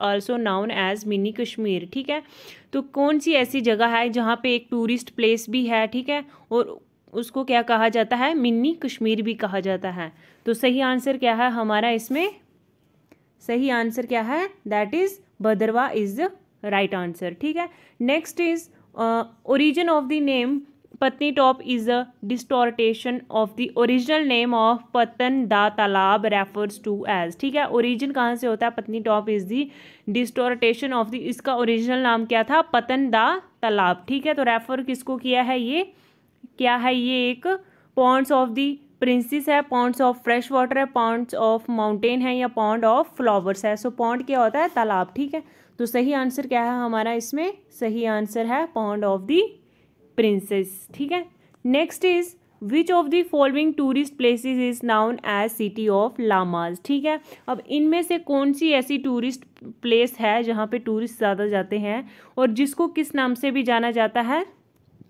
Also known as mini Kashmir ठीक है? तो कौन सी ऐसी जगह है जहाँ पे एक टूरिस्ट प्लेस भी है, ठीक है? और उसको क्या कहा जाता है? मिनी कश्मीर भी कहा जाता है। तो सही आंसर क्या है हमारा इसमें? सही आंसर क्या है? That is Bhaderwah is the right answer ठीक है? Next is origin of the name Patnitop is a distortion of the original name of Patan da Talab refers to as. ठीक है ओरिजिन कहाँ से होता है? Patnitop is the distortion of the, इसका original नाम क्या था? पतन दा तालाब। ठीक है तो रेफर किसको किया है ये? क्या है ये एक? पॉन्ड्स ऑफ़ दी प्रिंसिस है पॉन्ड्स ऑफ़ फ्रेश वाटर है पॉन्ड्स ऑफ़ माउंटेन है या पॉन्ड ऑफ़ फ्लावर्स है। सो पॉन्ड क्या होता है? तालाब। ठीक है तो सही आंसर क्या है हमारा इसमें? सही आंसर है पॉन्ड ऑफ़ दी प्रिंसेस ठीक है? Next is which of the following tourist places is known as city of lamas ठीक है? अब इनमें से कौन सी ऐसी टूरिस्ट प्लेस है जहाँ पे टूरिस्ट ज़्यादा जाते हैं और जिसको किस नाम से भी जाना जाता है?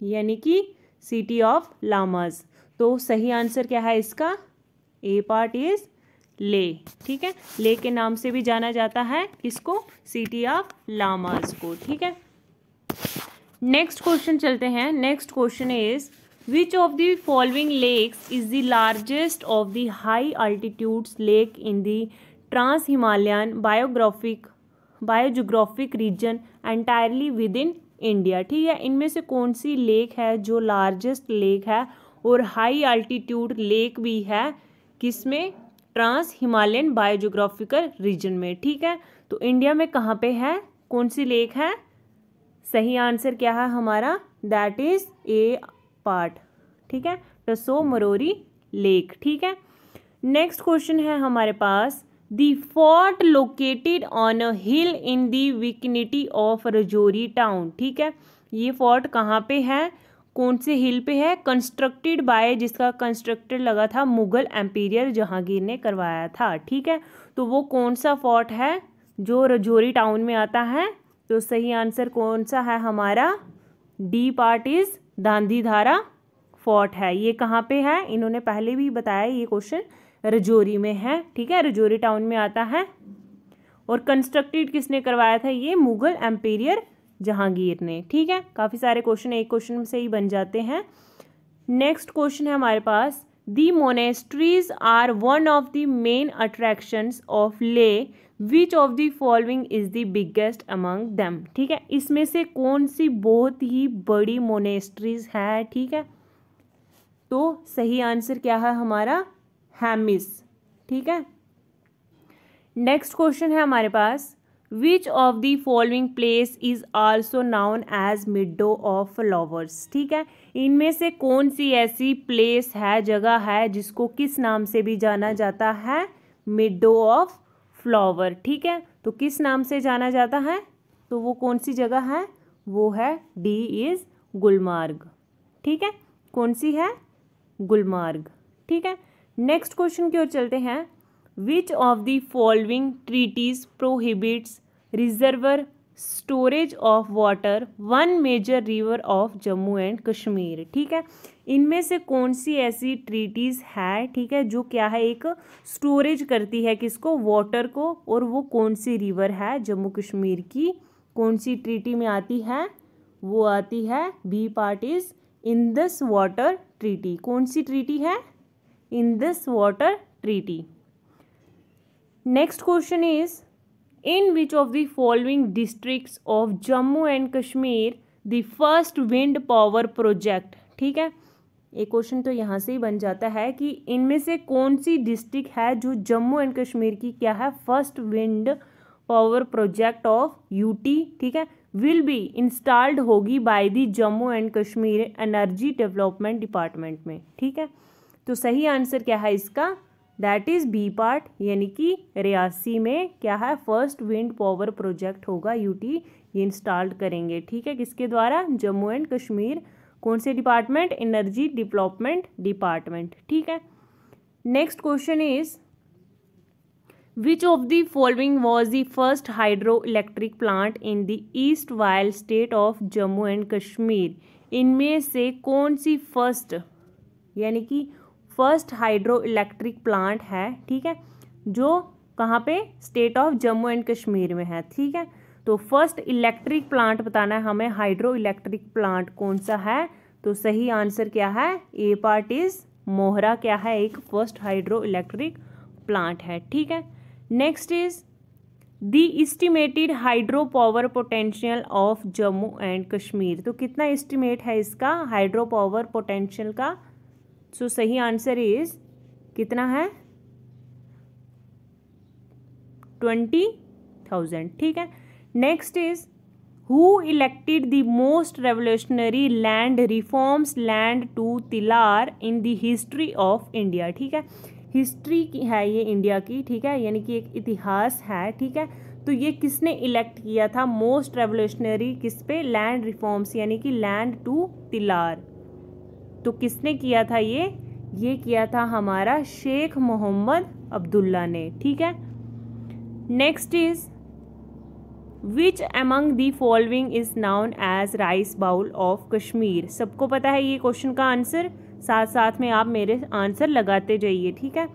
यानी कि सिटी ऑफ़ लामाज तो सही आंसर क्या है इसका? ए पार्ट इज़ ले, ठीक है? ले के नाम से भी जाना जाता है किसको सिटी ऑफ़ लामाज को, ठीक है? नेक्स्ट क्वेश्चन चलते हैं. Next question is which of the following lakes is the largest of the high altitudes lake in the trans Himalayan biographic biogeographic region entirely within India ठीक है, इनमें से कौन सी लेक है जो लार्जेस्ट लेक है और हाई अल्टीट्यूड लेक भी है? किसमें? ट्रांस हिमालयन बायोजोग्राफिकल रीजन में. ठीक है तो इंडिया में कहाँ पे है? कौन सी लेक है? सही आंसर क्या है हमारा? दैट इज़ ए पार्ट ठीक है? टसो मरोरी लेक ठीक है? नेक्स्ट क्वेश्चन है हमारे पास. The fort located on a hill in the vicinity of Rajouri town ठीक है? ये फोर्ट कहाँ पे है? कौन से हिल पे है? कंस्ट्रक्टेड बाय जिसका कंस्ट्रक्टेड लगा था मुगल एम्पीरियर जहांगीर ने करवाया था। ठीक है? तो वो कौन सा फोर्ट है जो रजौरी टाउन में आता है? तो सही आंसर कौन सा है हमारा? डी पार्ट इज़ दांधी धारा फोर्ट है। ये कहाँ पे है? इन्होंने पहले भी बताया ये क्वेश्चन रजौरी में है, ठीक है? रजौरी टाउन में आता है। और कंस्ट्रक्टेड किसने करवाया था ये? मुगल एम्पीरियर जहांगीर ने, ठीक है? काफ़ी सारे क्वेश्चन एक क्वेश्चन से ही बन जाते हैं। नेक्स्ट क्वेश्चन है हमारे पास the monasteries are one of the main attractions of Leh which of the following is the biggest among them ठीक है? इसमें से कौन सी बहुत ही बड़ी मोनेस्ट्रीज है? ठीक है? तो सही आंसर क्या है हमारा? हैमिस ठीक है? नेक्स्ट क्वेश्चन है हमारे पास। Which of the following place is also known as meadow of flowers ठीक है? इनमें से कौन सी ऐसी प्लेस है, जगह है जिसको किस नाम से भी जाना जाता है? मिडो ऑफ़ फ्लावर ठीक है? तो किस नाम से जाना जाता है? तो वो कौन सी जगह है? वो है डी इज़ गुलमार्ग, ठीक है? कौन सी है? गुलमार्ग, ठीक है? नेक्स्ट क्वेश्चन की ओर चलते हैं। Which of the following treaties prohibits reservoir storage of water one major river of Jammu and Kashmir ठीक है? इनमें से कौन सी ऐसी ट्रीटीज़ है, ठीक है, जो क्या है, एक स्टोरेज करती है किसको? वाटर को, और वो कौन सी रिवर है जम्मू कश्मीर की? कौन सी ट्रीटी में आती है? वो आती है B part is in water treaty कौन सी ट्रीटी है? In water treaty next question is in which of the following districts of Jammu and Kashmir the first wind power project ठीक है? एक क्वेश्चन तो यहाँ से ही बन जाता है कि इनमें से कौन सी डिस्ट्रिक्ट है जो जम्मू एंड कश्मीर की क्या है? First wind power project of UT ठीक है? विल बी इंस्टॉल्ड होगी by the Jammu and Kashmir energy development department में, ठीक है? तो सही आंसर क्या है इसका? दैट इज़ बी पार्ट यानी कि रियासी में क्या है? फ़र्स्ट विंड पावर प्रोजेक्ट होगा यूटी ये इंस्टॉल्ड करेंगे, ठीक है? किसके द्वारा? जम्मू एंड कश्मीर। कौन से डिपार्टमेंट एनर्जी डेवलपमेंट डिपार्टमेंट ठीक है? Next question is which of the following was the first hydro electric plant in the erstwhile state of Jammu and Kashmir इनमें से कौन सी फ़र्स्ट यानी कि फ़र्स्ट हाइड्रो इलेक्ट्रिक प्लांट है, ठीक है, जो कहाँ पे? State of Jammu and Kashmir में है, ठीक है। तो फ़र्स्ट इलेक्ट्रिक प्लांट बताना है हमें हाइड्रो इलेक्ट्रिक प्लांट कौन सा है? तो सही आंसर क्या है? ए पार्ट इज़ मोहरा, क्या है? एक फ़र्स्ट हाइड्रो इलेक्ट्रिक प्लांट है, ठीक है। Next is the estimated hydro power potential of Jammu and Kashmir. तो कितना इस्टीमेट है इसका? हाइड्रो पावर पोटेंशियल का सो so, सही आंसर इज़ कितना है? ट्वेंटी थाउज़ेंड ठीक है? Next is who elected the most revolutionary land reforms land to tiller in the history of India ठीक है? हिस्ट्री की है ये इंडिया की ठीक है? यानी कि एक इतिहास है ठीक है? तो ये किसने इलेक्ट किया था? मोस्ट रेवोल्यूशनरी किस पे? लैंड रिफॉर्म्स यानी कि लैंड टू तिलार तो किसने किया था ये? ये किया था हमारा शेख मोहम्मद अब्दुल्ला ने, ठीक है? Next is which among the following is known as rice bowl of Kashmir सबको पता है ये क्वेश्चन का आंसर साथ साथ में आप मेरे आंसर लगाते जाइए, ठीक है?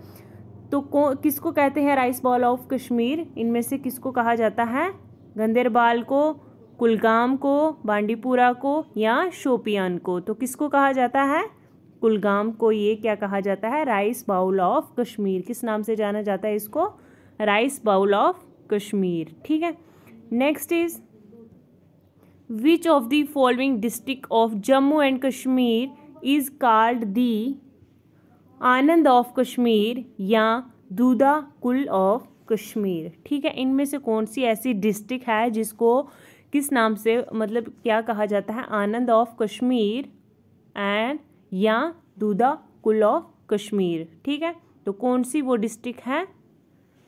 तो किसको कहते हैं राइस बाउल ऑफ़ कश्मीर इनमें से किसको कहा जाता है? गंदेरबाल को कुलगाम को, बांडीपुरा को या शोपियान को? तो किसको कहा जाता है? कुलगाम को ये क्या कहा जाता है? Rice bowl of Kashmir. किस नाम से जाना जाता है इसको? Rice bowl of Kashmir. ठीक है? Next is which of the following district of Jammu and Kashmir is called the Anand of Kashmir या दूधा कुल ऑफ़ कश्मीर ठीक है? इनमें से कौन सी ऐसी डिस्ट्रिक्ट है जिसको किस नाम से मतलब क्या कहा जाता है? आनंद ऑफ़ कश्मीर एंड या दूधा कुल ऑफ़ कश्मीर। ठीक है? तो कौन सी वो डिस्ट्रिक्ट है?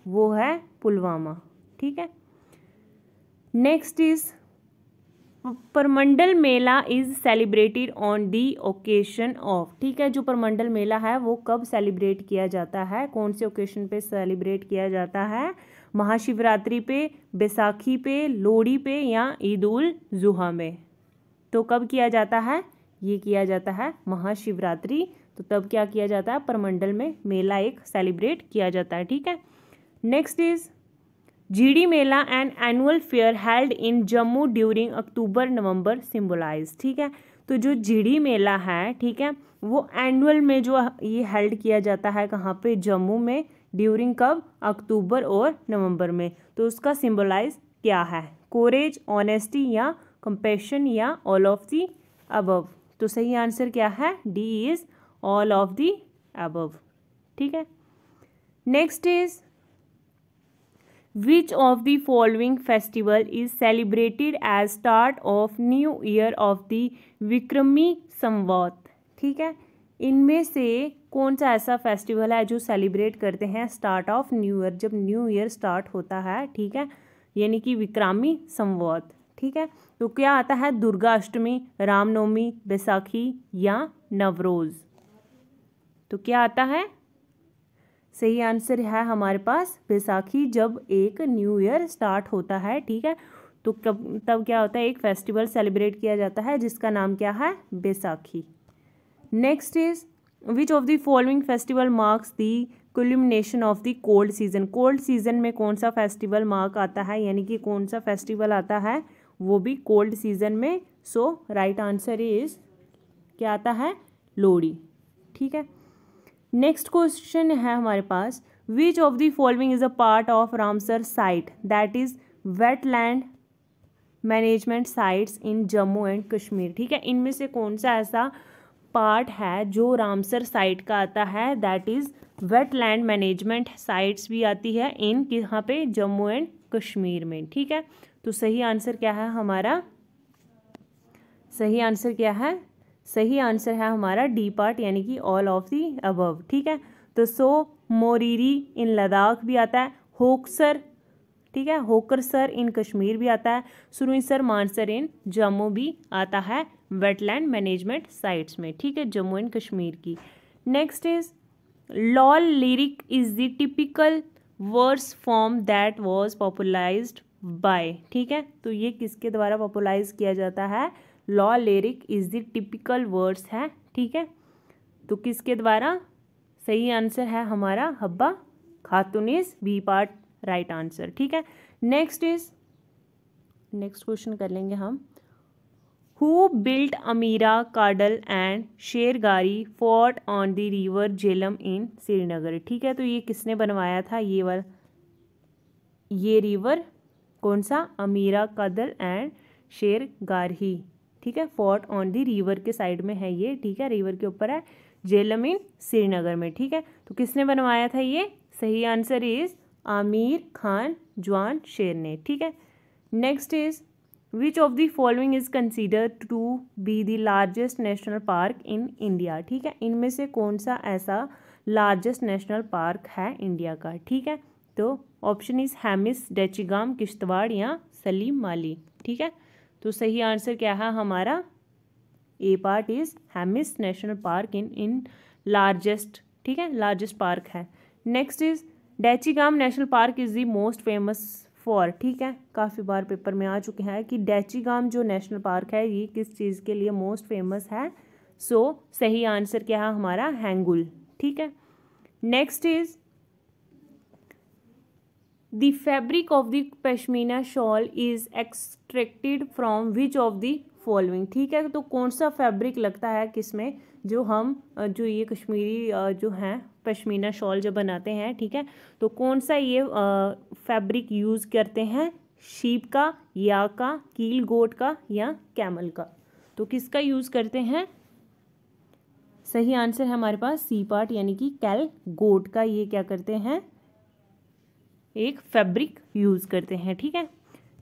वो है पुलवामा। ठीक है? Next is Purmandal Mela is celebrated on the occasion of. ठीक है? जो परमंडल मेला है, वो कब सेलिब्रेट किया जाता है? कौन से ओकेशन पे सेलिब्रेट किया जाता है? महाशिवरात्रि पे, बैसाखी पे, लोहड़ी पे या ईद उल जुहा में। तो कब किया जाता है? ये किया जाता है महाशिवरात्रि। तो तब क्या किया जाता है? परमंडल में मेला एक सेलिब्रेट किया जाता है, ठीक है? Next is Jhiri Mela and annual fair held in Jammu during October, November symbolize ठीक है? तो जो जीडी मेला है, ठीक है, वो एनुअल में जो ये हेल्ड किया जाता है कहाँ पे? जम्मू में ड्यूरिंग कब? अक्टूबर और नवंबर में। तो उसका सिम्बोलाइज क्या है? कोरेज, ऑनेस्टी या कंपेशन या ऑल ऑफ़ दी अबव। तो सही आंसर क्या है? D is all of the above. ठीक है? Next is, which of the following festival is celebrated as start of new year of the Vikrami Samvat? ठीक है? इनमें से कौन सा ऐसा फेस्टिवल है जो सेलिब्रेट करते हैं? स्टार्ट ऑफ़ न्यू ईयर जब न्यू ईयर स्टार्ट होता है, ठीक है? यानी कि विक्रामी संवत, ठीक है? तो क्या आता है? दुर्गा अष्टमी रामनवमी, बैसाखी या नवरोज़। तो क्या आता है? सही आंसर है हमारे पास, बैसाखी जब एक न्यू ईयर स्टार्ट होता है, ठीक है? तो कब, तब क्या होता है? एक फेस्टिवल सेलिब्रेट किया जाता है, जिसका नाम क्या है? Baisakhi. Next is which of the following festival marks the culmination of the cold season cold season में कौन सा फेस्टिवल मार्क आता है? यानी कि कौन सा फेस्टिवल आता है? वो भी कोल्ड सीज़न में। सो राइट आंसर इज़ क्या आता है? लोहड़ी। ठीक है? नेक्स्ट क्वेश्चन है हमारे पास। Which of the following is a part of Ramsar site that is wetland management sites in Jammu and Kashmir ठीक है? इनमें से कौन सा ऐसा पार्ट है जो रामसर साइट का आता है. That is wetland management sites भी आती है इन यहाँ पे जम्मू एंड कश्मीर में. ठीक है? तो सही आंसर क्या है हमारा? सही आंसर क्या है? सही आंसर है हमारा डी पार्ट यानी कि ऑल ऑफ़ दी अबव ठीक है? तो सो मोरीरी इन लद्दाख भी आता है. होकसर ठीक है? होकर सर इन कश्मीर भी आता है. सुरुसर मानसर इन जम्मू भी आता है. वेटलैंड मैनेजमेंट साइट्स में, ठीक है, जम्मू एंड कश्मीर की। Next is lol lyric is the typical verse form that was popularized by ठीक है? तो ये किसके द्वारा पॉपुलाइज किया जाता है? Lol lyric is the typical words है, ठीक है? तो किसके द्वारा? सही आंसर है हमारा Habba Khatoon is B part right answer ठीक है? नेक्स्ट इज़ नेक्स्ट क्वेश्चन कर लेंगे हम। Who built Amira Kadal and Shergarhi fort on the river Jhelum in Srinagar ठीक है तो ये किसने बनवाया था? ये वाला, ये रिवर कौन सा? अमीरा कादल एंड शेर गारही ठीक है फोर्ट ऑन दी रिवर के साइड में है ये, ठीक है रिवर के ऊपर है जेलम इन श्रीनगर में, ठीक है। तो किसने बनवाया था ये? सही आंसर इज़ आमिर खान जवान शेर ने ठीक है। Next is which of the following is consider to be the largest national park in India ठीक है? इनमें से कौन सा ऐसा लार्जेस्ट नेशनल पार्क है इंडिया का? ठीक है? तो ऑप्शन इज़ हैमिस डेचिगाम किश्तवाड़ या सलीम माली ठीक है? तो सही आंसर क्या है हमारा? A part is Hemis national park in in largest ठीक है? लार्जेस्ट पार्क है. Next is Dachigam national park is the most famous for ठीक है? काफ़ी बार पेपर में आ चुके हैं कि डैचीगाम जो नेशनल पार्क है ये किस चीज़ के लिए मोस्ट फ़ेमस है? सो so, सही आंसर क्या है हमारा? हैंगुल ठीक है? Next is the fabric of the pashmina shawl is extracted from which of the following ठीक है? तो कौन सा फैब्रिक लगता है किसमें? जो हम जो ये कश्मीरी जो हैं, पश्मीना शॉल जब बनाते हैं, ठीक है तो कौन सा ये फैब्रिक यूज़ करते हैं? शीप का, या का, कील गोट का, या कैमल का? तो किसका यूज़ करते हैं? सही आंसर है हमारे पास सी पार्ट, यानी कि कैल गोट का ये क्या करते हैं? एक फैब्रिक यूज़ करते हैं, ठीक है।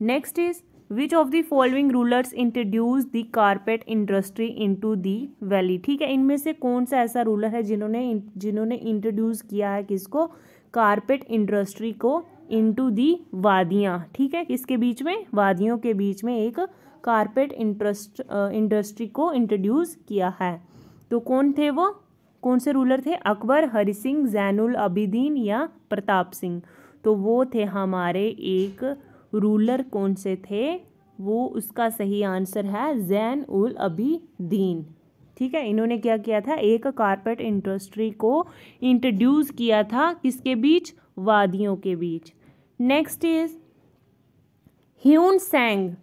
Next is which of the following rulers introduce the carpet industry into the valley ठीक है, इनमें से कौन सा ऐसा रूलर है जिन्होंने जिन्होंने इंट्रोड्यूस किया है किसको? कारपेट इंडस्ट्री को इनटू दी वादियाँ। ठीक है, किसके बीच में? वादियों के बीच में एक कारपेट इंटरेस्ट इंडस्ट्री को इंट्रोड्यूस किया है। तो कौन थे वो? कौन से रूलर थे? अकबर, हरि सिंह, जैनुल अबिदीन या प्रताप सिंह। तो वो थे हमारे एक रूलर कौन से थे? वो उसका सही आंसर है जैन उल अबी दीन ठीक है, इन्होंने क्या किया था? एक कारपेट इंडस्ट्री को इंट्रोड्यूस किया था किसके बीच? वादियों के बीच। Next is Hiuen Tsang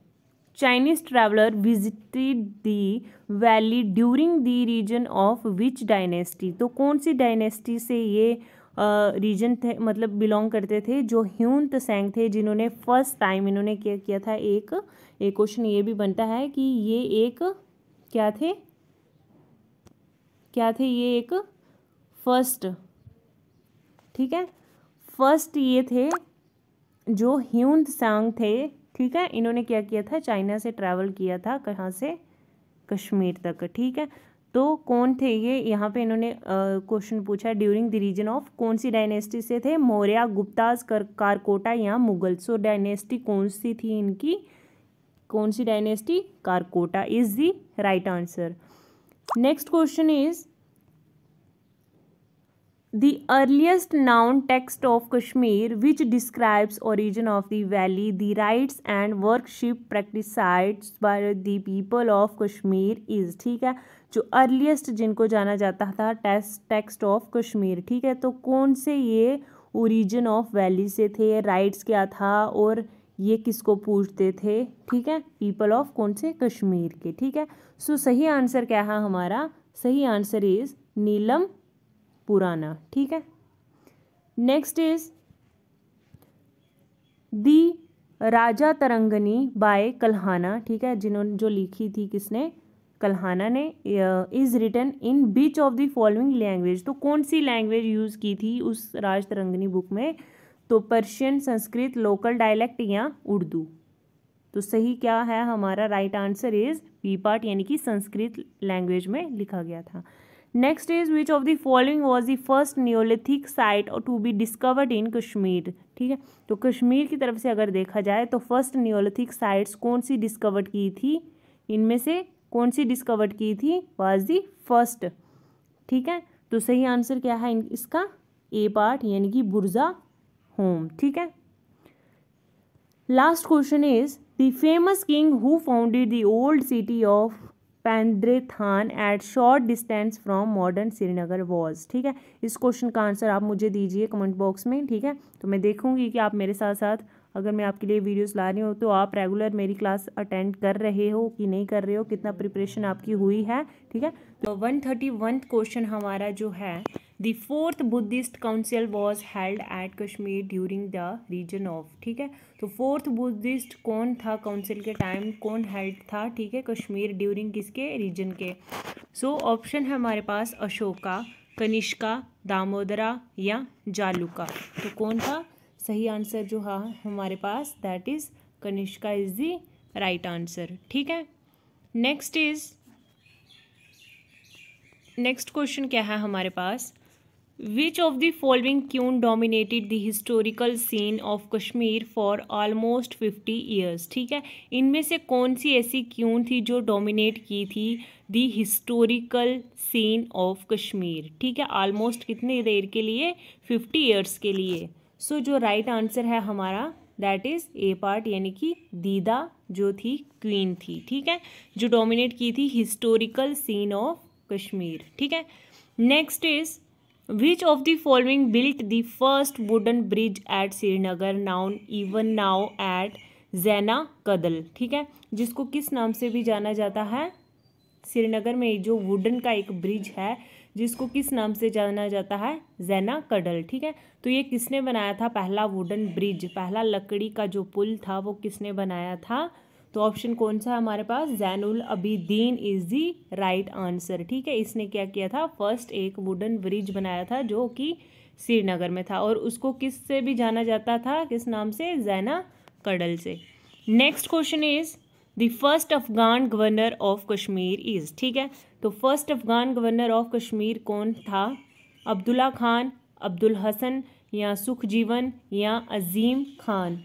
Chinese traveller visited the valley during the reign of which dynasty तो कौन सी डायनेस्टी से ये रीजन थे मतलब बिलोंग करते थे, जो ह्यून तसेंग थे, जिन्होंने फ़र्स्ट टाइम इन्होंने क्या, किया था एक एक क्वेश्चन ये भी बनता है कि ये एक क्या थे? क्या थे ये एक? फ़र्स्ट ठीक है? फ़र्स्ट ये थे जो ह्यून तसांग थे, ठीक है? इन्होंने क्या किया था? चाइना से ट्रैवल किया था, कहाँ से? कश्मीर तक, ठीक है? तो कौन थे ये यहाँ पे इन्होंने क्वेश्चन पूछा ड्यूरिंग द रीजन ऑफ़ कौन सी डायनेस्टी से थे मौर्य गुप्ताज कर कारकोटा या मुगल सो डायनेस्टी कौन सी थी इनकी कौन सी dynasty Karkota is the right answer next question is the earliest known text of Kashmir which describes origin of the valley, the rites and worship practiced by the people of Kashmir is ठीक है जो earliest जिनको जाना जाता था test text of Kashmir ठीक है? तो कौन से ये ओरिजिन ऑफ़ वैली से थे? राइट्स क्या था? और ये किसको पूछते थे? ठीक है? पीपल ऑफ़ कौन से? कश्मीर के ठीक है? सो so, सही आंसर क्या है हमारा? सही आंसर इज़ नीलम पुराना ठीक है? Next is the Raja Tarangini by Kalhana ठीक है? जिन्होंने जो लिखी थी किसने? कल्हाना ने is written in which of the following language तो कौन सी लैंग्वेज यूज़ की थी उस राज तरंगनी बुक में? तो पर्शियन संस्कृत लोकल डायलेक्ट या उर्दू? तो सही क्या है? हमारा right answer is B part यानी कि संस्कृत लैंग्वेज में लिखा गया था। Next is which of the following was the first neolithic site और to be discovered in Kashmir ठीक है? तो कश्मीर की तरफ़ से अगर देखा जाए तो फ़र्स्ट न्योलिथिक साइट्स कौन सी डिस्कवर्ड की थी? इनमें से कौन सी डिस्कवर्ड की थी? वाज दी फ़र्स्ट ठीक है? तो सही आंसर क्या है इसका? ए पार्ट यानी कि बुर्जा होम। ठीक है? Last question is the famous king who founded the old city of Pandrethan at short distance from modern Srinagar was ठीक है? इस क्वेश्चन का आंसर आप मुझे दीजिए कमेंट बॉक्स में। ठीक है? तो मैं देखूँगी कि आप मेरे साथ साथ अगर मैं आपके लिए वीडियोस ला रही हूँ तो आप रेगुलर मेरी क्लास अटेंड कर रहे हो कि नहीं कर रहे हो? कितना प्रिपरेशन आपकी हुई है? ठीक है? तो वन थर्टी वन क्वेश्चन हमारा जो है the fourth Buddhist council was held at Kashmir during the reign of ठीक है? तो फोर्थ बुद्धिस्ट कौन था काउंसिल के टाइम कौन हेल्ड था ठीक है? कश्मीर ड्यूरिंग किसके? रीजन के। सो so, ऑप्शन है हमारे पास अशोका कनिष्का दामोदरा या जालुका। तो कौन था? सही आंसर जो है हमारे पास that is Kanishka is the right answer ठीक है? नेक्स्ट इज़ नेक्स्ट क्वेश्चन क्या है हमारे पास? Which of the following queen dominated the historical scene of Kashmir for almost fifty years ठीक है? इनमें से कौन सी ऐसी क्यून थी जो डोमिनेट की थी the historical scene of Kashmir ठीक है? ऑलमोस्ट कितने देर के लिए? फिफ्टी ईयर्स के लिए। सो so, जो राइट right आंसर है हमारा दैट इज़ ए पार्ट यानी कि दीदा जो थी क्वीन थी ठीक है? जो डोमिनेट की थी हिस्टोरिकल सीन ऑफ़ कश्मीर ठीक है? Next is which of the following built the first wooden bridge at Srinagar known even now at Zaina Kadal ठीक है? जिसको किस नाम से भी जाना जाता है? श्रीनगर में जो वुडन का एक ब्रिज है, जिसको किस नाम से जाना जाता है? जैना कडल ठीक है? तो ये किसने बनाया था पहला वुडन ब्रिज पहला लकड़ी का जो पुल था, वो किसने बनाया था? तो ऑप्शन कौन सा है हमारे पास? Zainul Abidin is the right answer ठीक है? इसने क्या किया था? फ़र्स्ट एक वुडन ब्रिज बनाया था, जो कि श्रीनगर में था। और उसको किस से भी जाना जाता था? किस नाम से? जैना कडल से। Next question is the first Afghan governor of Kashmir is ठीक है? तो first Afghan governor of Kashmir कौन था? अब्दुल्ला खान, अब्दुल हसन, या सुखजीवन, या अजीम खान?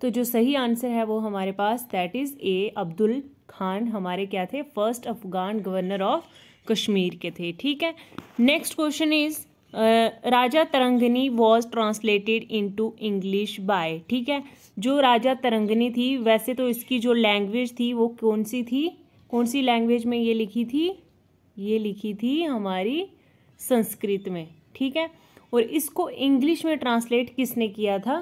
तो जो सही आंसर है वो हमारे पास that is A Abdul Khan हमारे क्या थे? First Afghan governor of Kashmir के थे, ठीक है? Next question is Rajatarangini was translated into English by ठीक है? जो राजा तरंगनी थी, वैसे तो इसकी जो लैंग्वेज थी, वो कौन सी थी? कौन सी लैंग्वेज में ये लिखी थी? ये लिखी थी हमारी संस्कृत में, ठीक है? और इसको इंग्लिश में ट्रांसलेट किसने किया था?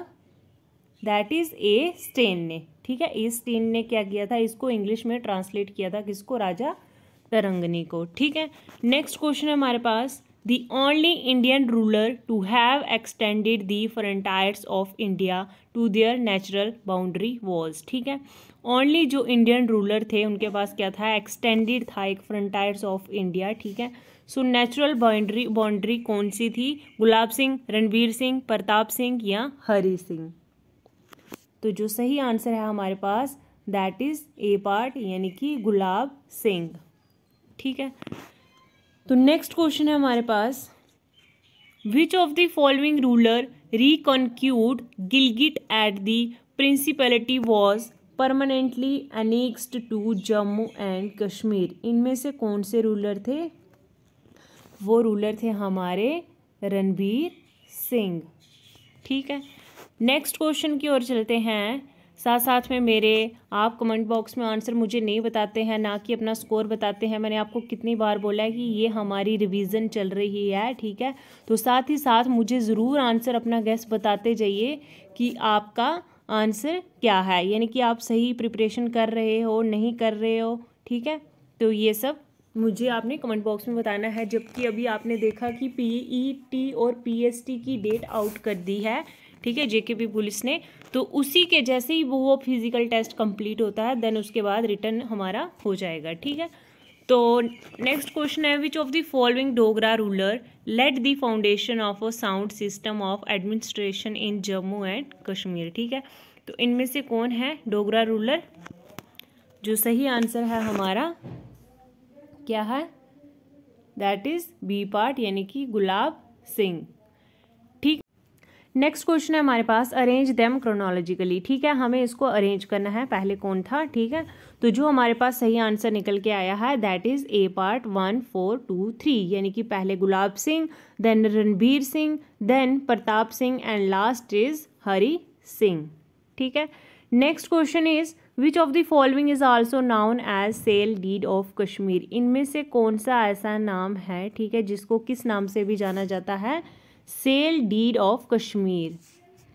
दैट इज़ ए स्टेन ने, ठीक है? ए स्टेन ने क्या किया था? इसको इंग्लिश में ट्रांसलेट किया था, किसको? राजा तरंगनी को, ठीक है? नेक्स्ट क्वेश्चन है हमारे पास। The only Indian ruler to have extended the frontiers of India to their natural boundary walls ठीक है? ओनली जो इंडियन रूलर थे, उनके पास क्या था? एक्सटेंडेड था एक फ्रंटायर्स ऑफ़ इंडिया ठीक है? सो नेचुरल बाउंड्री बाउंड्री कौन सी थी? गुलाब सिंह, रणवीर सिंह, प्रताप सिंह या हरी सिंह? तो जो सही आंसर है हमारे पास दैट इज़ ए पार्ट यानी कि गुलाब सिंह, ठीक है? तो नेक्स्ट क्वेश्चन है हमारे पास which of the following ruler reconquered Gilgit at the principality was permanently annexed to Jammu and Kashmir इनमें से कौन से रूलर थे? वो रूलर थे हमारे रणबीर सिंह। ठीक है? नेक्स्ट क्वेश्चन की ओर चलते हैं। साथ साथ में मेरे आप कमेंट बॉक्स में आंसर मुझे नहीं बताते हैं, ना कि अपना स्कोर बताते हैं। मैंने आपको कितनी बार बोला है कि ये हमारी रिवीजन चल रही है, ठीक है? तो साथ ही साथ मुझे ज़रूर आंसर अपना गैस बताते जाइए कि आपका आंसर क्या है। यानी कि आप सही प्रिपरेशन कर रहे हो, नहीं कर रहे हो, ठीक है? तो ये सब मुझे आपने कमेंट बॉक्स में बताना है, जबकि अभी आपने देखा कि पीईटी और पीएसटी की डेट आउट कर दी है, ठीक है? जेकेपी पुलिस ने तो उसी के जैसे ही वो फ़िज़िकल टेस्ट कंप्लीट होता है देन उसके बाद रिटर्न हमारा हो जाएगा, ठीक है? तो नेक्स्ट क्वेश्चन है which of the following Dogra ruler laid the foundation of a sound system of administration in Jammu and Kashmir ठीक है? तो इनमें से कौन है डोगरा रूलर जो सही आंसर है हमारा, क्या है? दैट इज़ बी पार्ट यानी कि गुलाब सिंह। नेक्स्ट क्वेश्चन है हमारे पास अरेंज देम क्रोनोलॉजिकली ठीक है, हमें इसको अरेंज करना है, पहले कौन था, ठीक है? तो जो हमारे पास सही आंसर निकल के आया है that is A part one four two three यानी कि पहले Gulab Singh then Ranbir Singh then Pratap Singh and last is Hari Singh. ठीक है? Next question is which of the following is also known as sale deed of Kashmir इनमें से कौन सा ऐसा नाम है, ठीक है, जिसको किस नाम से भी जाना जाता है? Sale deed of Kashmir.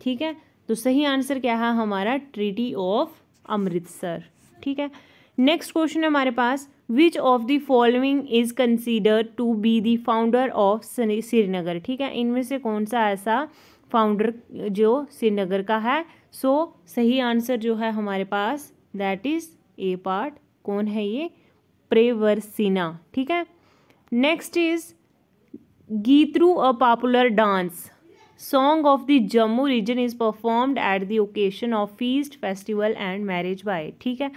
ठीक है? तो सही आंसर क्या है? हमारा ट्रीटी ऑफ़ अमृतसर। ठीक है? नेक्स्ट क्वेश्चन है हमारे पास which of the following is consider to be the founder of Srinagar ठीक है? इनमें से कौन सा ऐसा फाउंडर जो श्रीनगर का है? सो so, सही आंसर जो है हमारे पास दैट इज़ ए पार्ट कौन है ये? प्रेवरसिना ठीक है? Next is Geetru a popular dance song of the Jammu region is performed at the occasion of feast festival and marriage by ठीक है?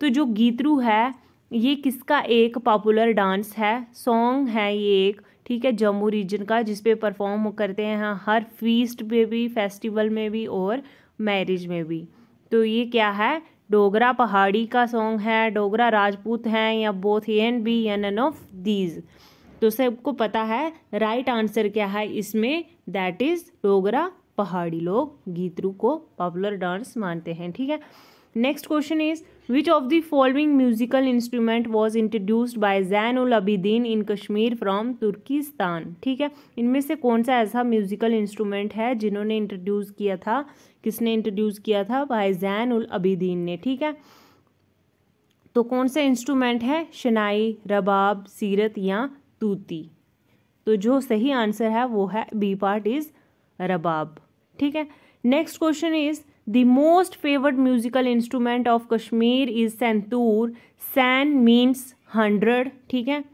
तो जो गीतरू है, ये किसका एक पॉपुलर डांस है? सॉन्ग है ये एक, ठीक है? जम्मू रीजन का जिसपे परफॉर्म करते हैं हर फीस्ट पे भी फेस्टिवल में भी और मैरिज में भी। तो ये क्या है? डोगरा पहाड़ी का सॉन्ग है, डोगरा राजपूत हैं या बोथ ए एंड बी या नन ऑफ़ दीज तो सबको पता है राइट आंसर क्या है इसमें? दैट इज़ डोगरा पहाड़ी लोग, गीतरू को पॉपुलर डांस मानते हैं, ठीक है? Next question is which of the following musical instrument was introduced by Zain ul Abidin in Kashmir from Turkistan ठीक है? इनमें से कौन सा ऐसा म्यूजिकल इंस्ट्रूमेंट है जिन्होंने इंट्रोड्यूस किया था? किसने इंट्रोड्यूस किया था? बाय जैन उल अबिदीन ने, ठीक है? तो कौन सा इंस्ट्रूमेंट है? शनाई, रबाब, सीरत या तूती तो जो सही आंसर है, वो है बी पार्ट इज़ रबाब ठीक है? Next question is the most favoured musical instrument of Kashmir is santoor San means hundred ठीक है?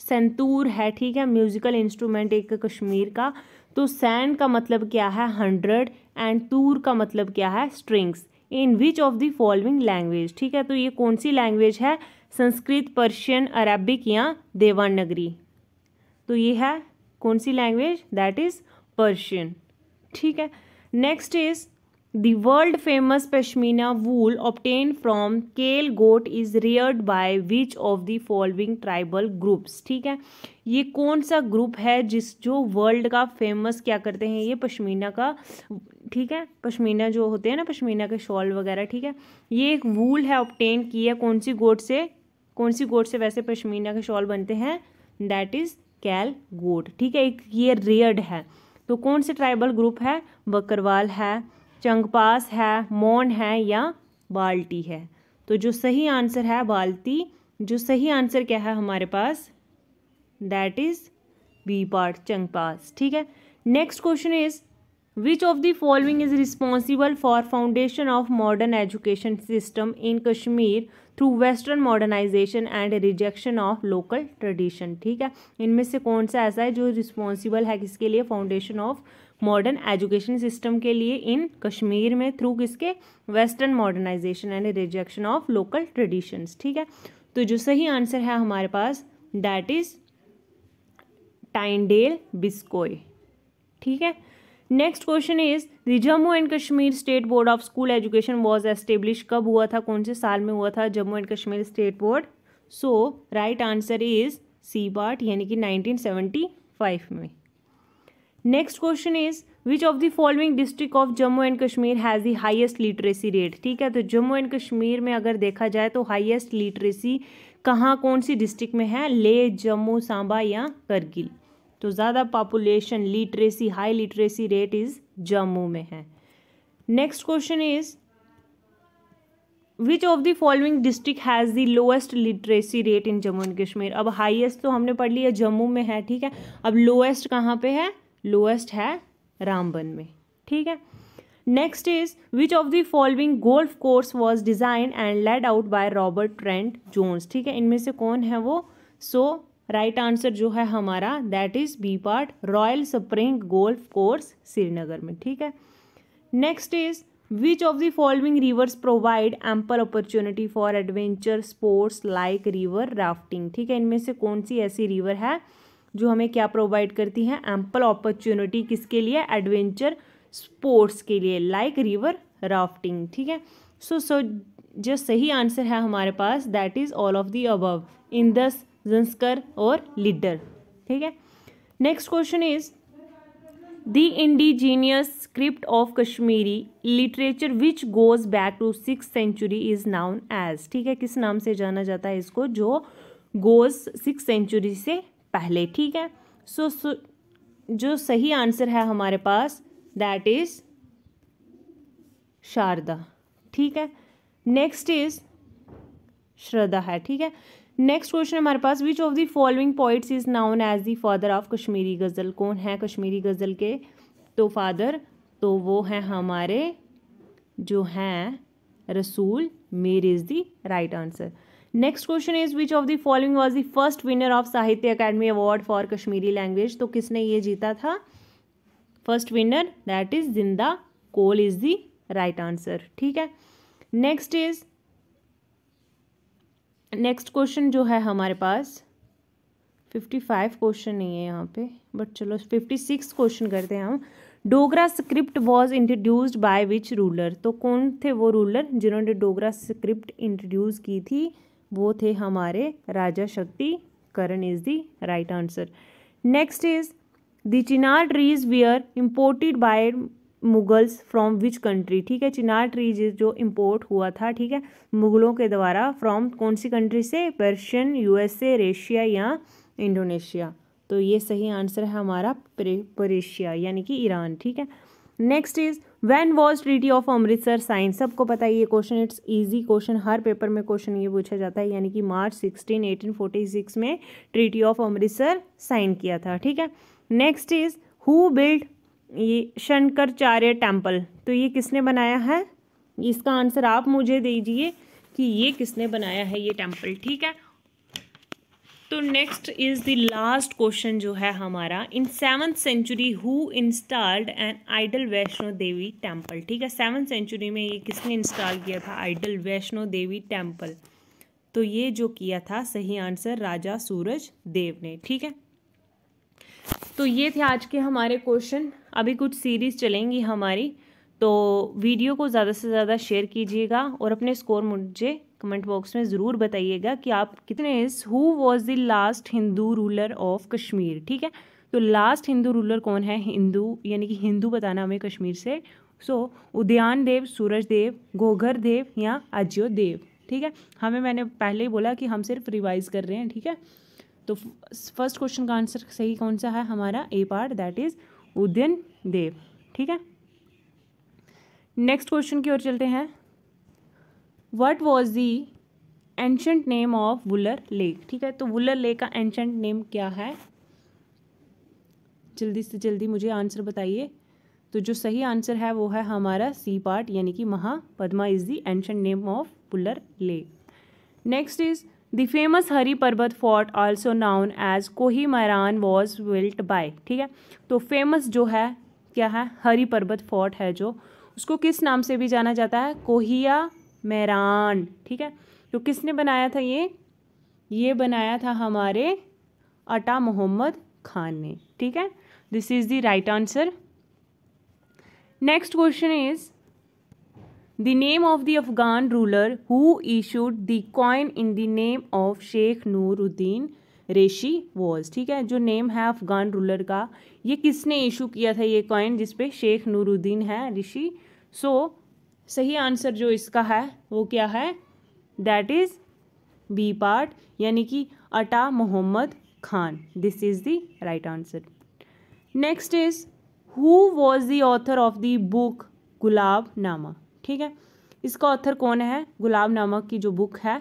सेंतूर है, ठीक है? म्यूजिकल इंस्ट्रूमेंट एक कश्मीर का। तो सैन का मतलब क्या है? हंड्रेड एंड तूर का मतलब क्या है? Strings in which of the following language ठीक है? तो ये कौन सी लैंग्वेज है? संस्कृत, पर्शियन, अरबिक या देवानगरी। तो ये है कौन सी लैंग्वेज दैट इज़ पर्शियन ठीक है? Next is the world famous pashmina wool obtain from kel goat is reared by which of the following tribal groups ठीक है? ये कौन सा ग्रुप है जिस जो वर्ल्ड का फ़ेमस क्या करते हैं? ये पश्मीना का ठीक है? पश्मीना जो होते हैं ना, पश्मीना के शॉल वगैरह, ठीक है? ये एक वूल है ऑप्टेन की है, कौन सी गोट से, कौन सी गोट से वैसे पश्मीना के शॉल बनते हैं? दैट इज़ कैल गोट, ठीक है? एक ये रेयर्ड है। तो कौन से ट्राइबल ग्रुप है? बकरवाल है, चंगपास है, मोन है या बाल्टी है? तो जो सही आंसर है बाल्टी, जो सही आंसर क्या है हमारे पास? That is B part Changpas, ठीक है? Next question is which of the following is responsible for foundation of modern education system in Kashmir through western modernization and rejection of local tradition ठीक है? इनमें से कौन सा ऐसा है जो रिस्पॉन्सिबल है किसके लिए? Foundation of modern education system के लिए इन कश्मीर में थ्रू किसके? Western modernization and rejection of local traditions ठीक है? तो जो सही आंसर है हमारे पास दैट इज़ टाइंडेल बिस्कोय ठीक है? Next question is the Jammu and Kashmir state board of school education was establish कब हुआ था? कौन से साल में हुआ था Jammu and Kashmir state board so right answer is C part यानी कि 1975 में। Next question is which of the following district of Jammu and Kashmir has the highest literacy rate ठीक है तो जम्मू एंड कश्मीर में अगर देखा जाए तो हाइएस्ट लिटरेसी कहाँ कौन सी डिस्ट्रिक्ट में है? ले जम्मू, सांबा या करगिल। तो ज़्यादा population literacy high literacy rate is Jammu में है। Next question is which of the following district has the lowest literacy rate in Jammu and Kashmir अब हाईएस्ट तो हमने पढ़ लिया जम्मू में है ठीक है? अब लोएस्ट कहाँ पे है? लोएस्ट है रामबन में ठीक है? Next is which of the following golf course was design and laid out by Robert Trent Jones ठीक है? इनमें से कौन है वो? सो so, राइट आंसर जो है हमारा that is B part royal spring golf course Srinagar में, ठीक है? Next is which of the following rivers provide ample opportunity for adventure sports like river rafting ठीक है, इनमें से कौन सी ऐसी रिवर है जो हमें क्या प्रोवाइड करती है? एम्पल अपॉर्चुनिटी किसके लिए? एडवेंचर स्पोर्ट्स के लिए लाइक रिवर राफ्टिंग ठीक है? सो सो जो सही आंसर है हमारे पास that is all of the above in this Zanskar और लीडर ठीक है? Next question is the indigenous script of Kashmiri literature which goes back to six century is known as ठीक है? किस नाम से जाना जाता है इसको? जो गोज सिक्स सेंचुरी से पहले. ठीक है? सो so, so, जो सही आंसर है हमारे पास दैट इज़ शारदा. ठीक है? नेक्स्ट इज़ श्रद्धा है. ठीक है? नेक्स्ट क्वेश्चन हमारे पास which of the following points is known as the father of Kashmiri ghazal कौन है कश्मीरी गज़ल के? तो फादर तो वो हैं हमारे, जो हैं Rasul Mir is the right answer next question is which of the following was the first winner of Sahitya Akademi award for Kashmiri language तो किसने ये जीता था? First winner that is Zinda Kaul is the right answer ठीक है? Next is next question जो है हमारे पास फिफ्टी फाइव क्वेश्चन नहीं है यहाँ पे बट चलो फिफ्टी सिक्स क्वेश्चन करते हैं हम। Dogra script was introduced by which ruler तो कौन थे वो रूलर जिन्होंने डोगरा स्क्रिप्ट इंट्रोड्यूस की थी? वो थे हमारे Raja Shakti Karan is the right answer next is the chinar trees were imported by Mughals from which country ठीक है, चिनार ट्रीज जो इम्पोर्ट हुआ था, ठीक है, मुगलों के द्वारा फ्रॉम कौन सी कंट्री से? पर्शियन यूएसए रेशिया या इंडोनेशिया तो ये सही आंसर है हमारा परेशिया यानी कि ईरान, ठीक है। Next is when was treaty of Amritsar sign सबको पता है ये क्वेश्चन इट्स इजी क्वेश्चन हर पेपर में क्वेश्चन ये पूछा जाता है, यानी कि March sixteen eighteen forty six में ट्रीटी ऑफ़ अमृतसर साइन किया था, ठीक है। नेक्स्ट इज़ हु बिल्ड ये शंकरचार्य टेंपल तो ये किसने बनाया है? इसका आंसर आप मुझे दीजिए कि ये किसने बनाया है ये टेंपल ठीक है? तो next is the last question जो है हमारा। In seventh century who installed an idol Vaishno Devi temple ठीक है? सेवन्थ सेंचुरी में ये किसने इंस्टॉल किया था? आइडल वैष्णो देवी टेंपल तो ये जो किया था, सही आंसर राजा सूरज देव ने, ठीक है? तो ये थे आज के हमारे क्वेश्चन। अभी कुछ सीरीज़ चलेंगी हमारी तो वीडियो को ज़्यादा से ज़्यादा शेयर कीजिएगा और अपने स्कोर मुझे कमेंट बॉक्स में ज़रूर बताइएगा कि आप कितने इस who was the last Hindu ruler of Kashmir ठीक है? तो लास्ट हिंदू रूलर कौन है? हिंदू यानी कि हिंदू बताना हमें कश्मीर से। सो उद्यान देव, सूरज देव, गोघर देव या अज्यो देव। ठीक है? हमें मैंने पहले ही बोला कि हम सिर्फ़ रिवाइज कर रहे हैं, ठीक है? तो फ़र्स्ट क्वेश्चन का आंसर सही कौन सा है? हमारा A part that is Udayan Dev. ठीक है? नेक्स्ट क्वेश्चन की ओर चलते हैं। What was the ancient name of Wular lake ठीक है? तो वुलर लेक का एंशंट नेम क्या है? जल्दी से जल्दी मुझे आंसर बताइए। तो जो सही आंसर है वो है हमारा सी पार्ट यानी कि Mahapadma is the ancient name of Wular lake next is the famous Hari Parbat fort also known as कोही मैरान वॉज़ विल्ट बाय ठीक है? तो फ़ेमस जो है, क्या है? हरी पर्वत फोर्ट है जो। उसको किस नाम से भी जाना जाता है? कोहिया मैरान ठीक है? तो किसने बनाया था ये? ये बनाया था हमारे अटा मोहम्मद खान ने, ठीक है? This is the right answer next question is The name of the Afghan ruler who issued the coin in the name of Sheikh Nuruddin Reshi was ठीक है? जो नेम है अफगान रूलर का ये किसने इशू किया था ये कॉइन जिसपे शेख नूरुद्दीन है ऋषि सो so, सही आंसर जो इसका है वो क्या है? दैट इज़ बी पार्ट यानी कि Atta Mohammad Khan this is the right answer next is who was the author of the book Gulab Nama ठीक है? इसका ऑथर कौन है? गुलाब नामक की जो बुक है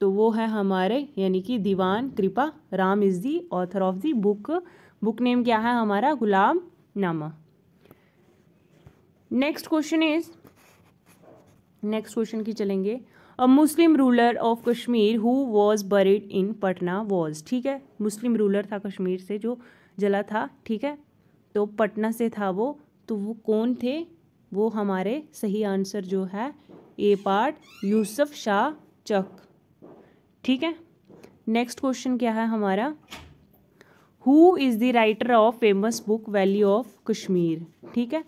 तो वो है हमारे, यानी कि Diwan Kripa Ram is the author of the book book name क्या है हमारा? Gulab Nama. Next question is next question की चलेंगे। A Muslim ruler of Kashmir who was buried in Patna was ठीक है? मुस्लिम रूलर था कश्मीर से जो जला था, ठीक है? तो पटना से था वो तो वो कौन थे? वो हमारे सही आंसर जो है, ए पार्ट, यूसुफ शाह चक। ठीक है? नेक्स्ट क्वेश्चन क्या है हमारा? Who is the writer of famous book valley of Kashmir ठीक है?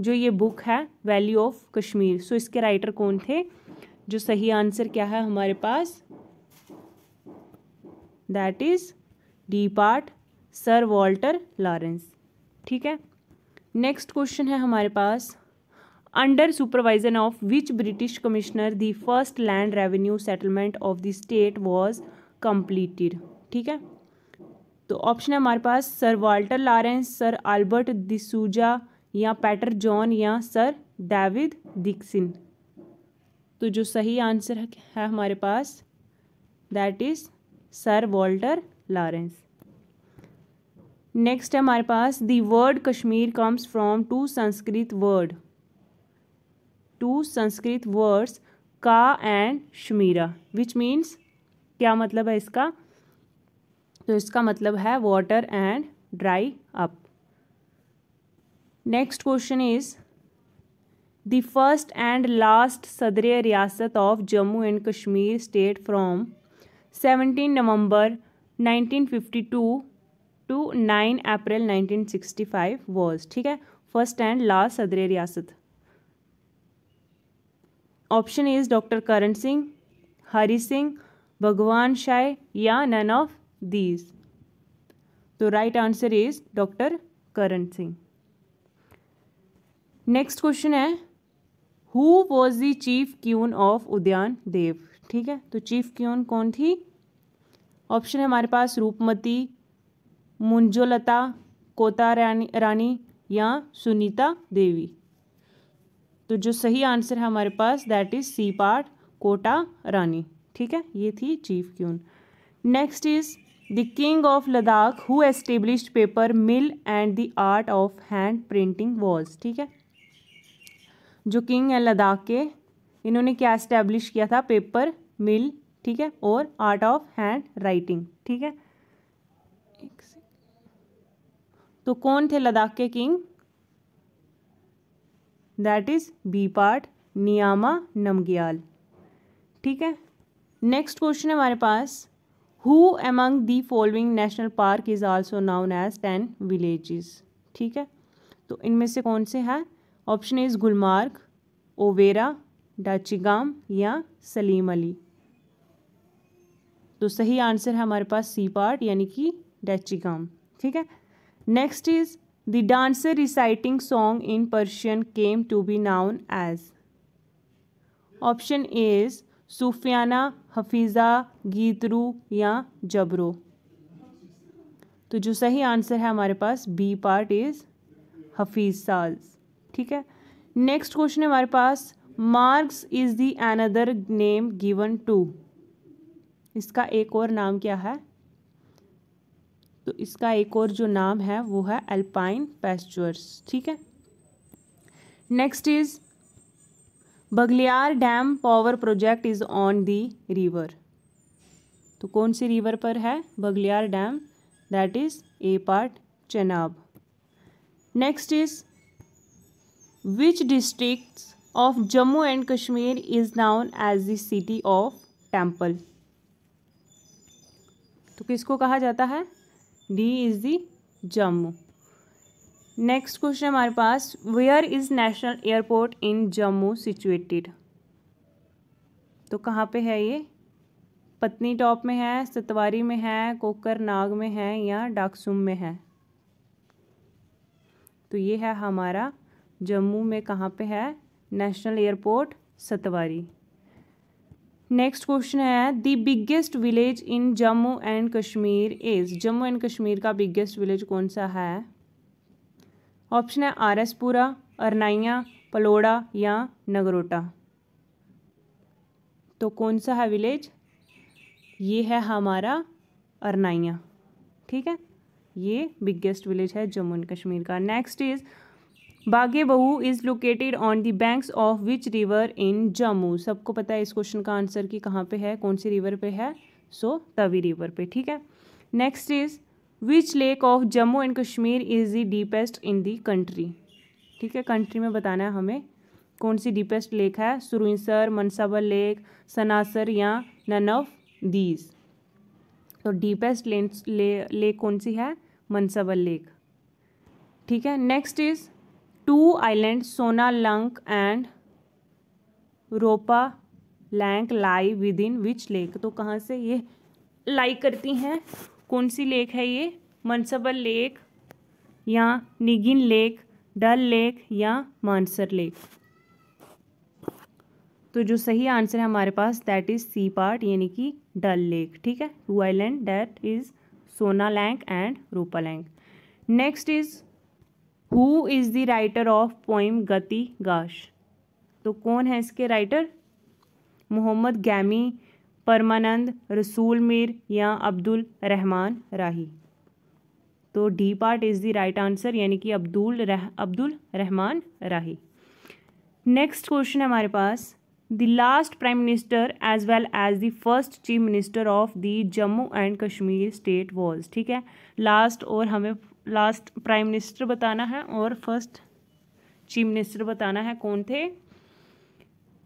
जो ये बुक है वैली ऑफ़ कश्मीर सो इसके राइटर कौन थे? जो सही आंसर क्या है हमारे पास? That is D part sir Walter Lawrence ठीक है? नेक्स्ट क्वेश्चन है हमारे पास। Under supervision of which British commissioner the first land revenue settlement of the state was completed ठीक है? तो ऑप्शन है हमारे पास sir Walter Lawrence sir Albert D'Souza या पैटर जॉन या सर डेविड डिक्सिन तो जो सही आंसर है हमारे पास that is sir Walter Lawrence next है हमारे पास the word Kashmir comes from two Sanskrit word two Sanskrit words का एंड शमीरा विच मीन्स क्या मतलब है इसका? तो इसका मतलब है water and dry up next question is the first and last Sadar Riyasat of Jammu and Kashmir state from seventeen November 1952 to nine April 1965 was ठीक है? First and last Sadar Riyasat option is doctor Karan Singh Hari Singh Bhagwan Shah या none of these तो right answer is doctor Karan Singh next question है who was the chief queen of Udyan Dev ठीक है तो chief queue कौन थी? Option है हमारे पास रूपमती मुंजोलता कोता रानी रानी या सुनीता देवी तो जो सही आंसर है हमारे पास that is C part Kota Rani ठीक है? ये थी chief queen next is the king of Ladakh who established paper mill and the art of hand printing was ठीक है? जो किंग है लद्दाख के, इन्होंने क्या एस्टेब्लिश किया था? पेपर मिल ठीक है? और आर्ट ऑफ़ हैंड राइटिंग ठीक है? तो कौन थे लद्दाख के king that is B part Nyima Namgyal ठीक है? नेक्स्ट क्वेश्चन है हमारे पास. Who among the following national park is also known as ten villages ठीक है? तो इनमें से कौन से हैं? ऑप्शन इज़ गुलमार्ग ओवेरा डाचिगाम या सलीम अली तो सही आंसर है हमारे पास सी पार्ट यानी कि डाचिगाम ठीक है? Next is the dancer reciting song in Persian came to be known as option is Sufiana Hafiza गीतरू या जबरो तो जो सही आंसर है हमारे पास बी पार्ट इज़ हफीज साज ठीक है? नेक्स्ट क्वेश्चन है हमारे पास marks is the another name given to इसका एक और नाम क्या है? तो इसका एक और जो नाम है, वो है अल्पाइन पेस्चुअर्स ठीक है? Next is Baglihar dam power project is on the river तो कौन सी रिवर पर है? Baglihar dam that is A part Chenab next is which district of Jammu and Kashmir is known as the city of temple तो किसको कहा जाता है? D is the Jammu next question हमारे पास where is national airport in Jammu situated तो कहाँ पे है ये? पत्नी टॉप में है, सतवारी में है, कोकर नाग में है या डाकसुम में है? तो ये है हमारा जम्मू में कहाँ पे है? National airport Satwari. Next question है the biggest village in Jammu and Kashmir is Jammu and Kashmir का बिगेस्ट विलेज कौन सा है? ऑप्शन है आर एस पुरा अरनाइया पलोड़ा या नगरोटा तो कौन सा है विलेज ये है हमारा अरनाइया ठीक है? ये बिगेस्ट विलेज है जम्मू एंड कश्मीर का. Next is Bagh-e Bahu is located on the banks of which river in Jammu सबको पता है इस क्वेश्चन का आंसर कि कहाँ पे है कौन सी रिवर पे है? सो so, तवी रिवर पे ठीक है? Next is which lake of Jammu and Kashmir is the deepest in the country ठीक है कंट्री में बताना है हमें कौन सी डीपेस्ट लेक है? सुरुइसर मनसाबल लेक सनासर या नन ऑफ़ दीज तो डीपेस्ट ले, लेक कौन सी है? मनसाबल लेक ठीक है नेक्स्ट इज़ टू आइलैंड सोना लंक एंड रोपा लैंक लाई विद इन विच लेक? तो कहाँ से ये लाई करती हैं? कौन सी लेक है ये? मनसबल लेक या निगिन लेक, डल लेक या मानसर लेक? तो जो सही आंसर है हमारे पास दैट इज़ सी पार्ट यानी कि डल लेक। ठीक है? To island that is Sona Lank and Rupa Lank. Next is who is the writer of poem गति गाश तो कौन है इसके राइटर मोहम्मद गैमी, परमानंद, रसूल मीर या अब्दुल रहमान राही? तो D part is the right answer यानी कि अब्दुल रह, अब्दुल रहमान राही। नेक्स्ट क्वेश्चन है हमारे पास। The last prime minister as well as the first chief minister of the Jammu and Kashmir state was ठीक है? लास्ट और हमें लास्ट प्राइम मिनिस्टर बताना है और फ़र्स्ट चीफ मिनिस्टर बताना है कौन थे?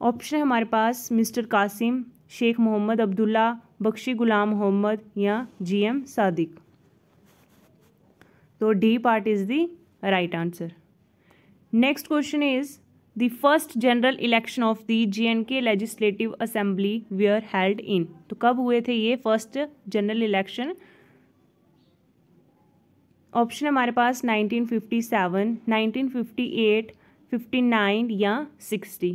ऑप्शन है हमारे पास मिस्टर कासिम, शेख मोहम्मद अब्दुल्ला, बख्शी गुलाम मोहम्मद या जी एम सादिक। तो D part is the right answer next question is the first general election of the J and K legislative assembly were held in तो कब हुए थे ये फ़र्स्ट जनरल इलेक्शन ऑप्शन हमारे पास 1957, 1958, 59 या 60.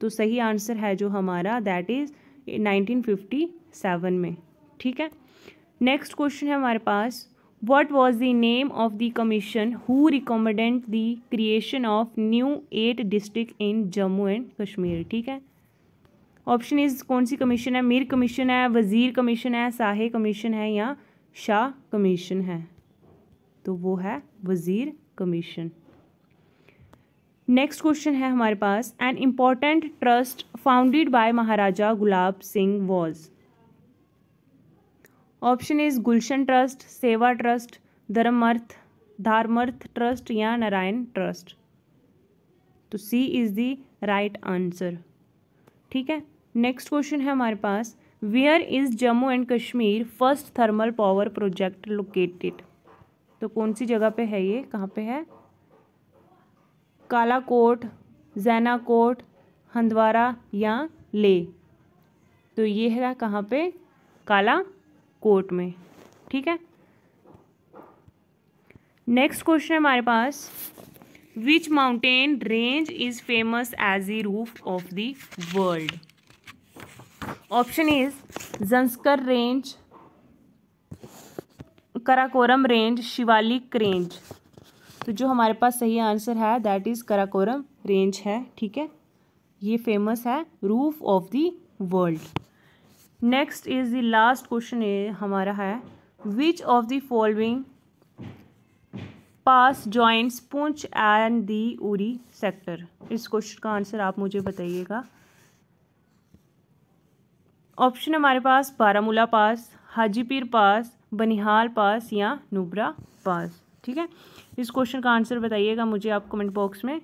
तो सही आंसर है जो हमारा दैट इज़ 1957 में। ठीक है? नेक्स्ट क्वेश्चन है हमारे पास what was the name of the commission who recommended the creation of new eight district in Jammu and Kashmir ठीक है? ऑप्शन इज़ कौन सी कमीशन है? मीर कमीशन है वज़ीर कमीशन है साहे कमीशन है या शाह कमीशन है। तो वो है वज़ीर कमीशन। नेक्स्ट क्वेश्चन है हमारे पास an important trust founded by Maharaja Gulab Singh was. Option is Gulshan trust Seva trust Dharmarth Dharmarth trust या नारायण ट्रस्ट तो C is the right answer ठीक है? नेक्स्ट क्वेश्चन है हमारे पास where is Jammu and Kashmir first thermal power project located तो कौन सी जगह पे है ये? कहाँ पे है? कालाकोट, जैनाकोट, हंदवारा या ले? तो ये है कहाँ पे? काला कोट में। ठीक है? नेक्स्ट क्वेश्चन है हमारे पास। Which mountain range is famous as a roof of the world option is Zanskar range Karakoram range Shivalik range तो जो हमारे पास सही आंसर है दैट इज़ कराकोरम रेंज है, ठीक है? ये फ़ेमस है roof of the world next is the last question हमारा है which of the following pass joints Poonch and the Uri sector इस क्वेश्चन का आंसर आप मुझे बताइएगा। ऑप्शन हमारे पास बारामूला पास, हाजीपीर पास, बनिहाल पास या नुब्रा पास। ठीक है? इस क्वेश्चन का आंसर बताइएगा मुझे आप कमेंट बॉक्स में।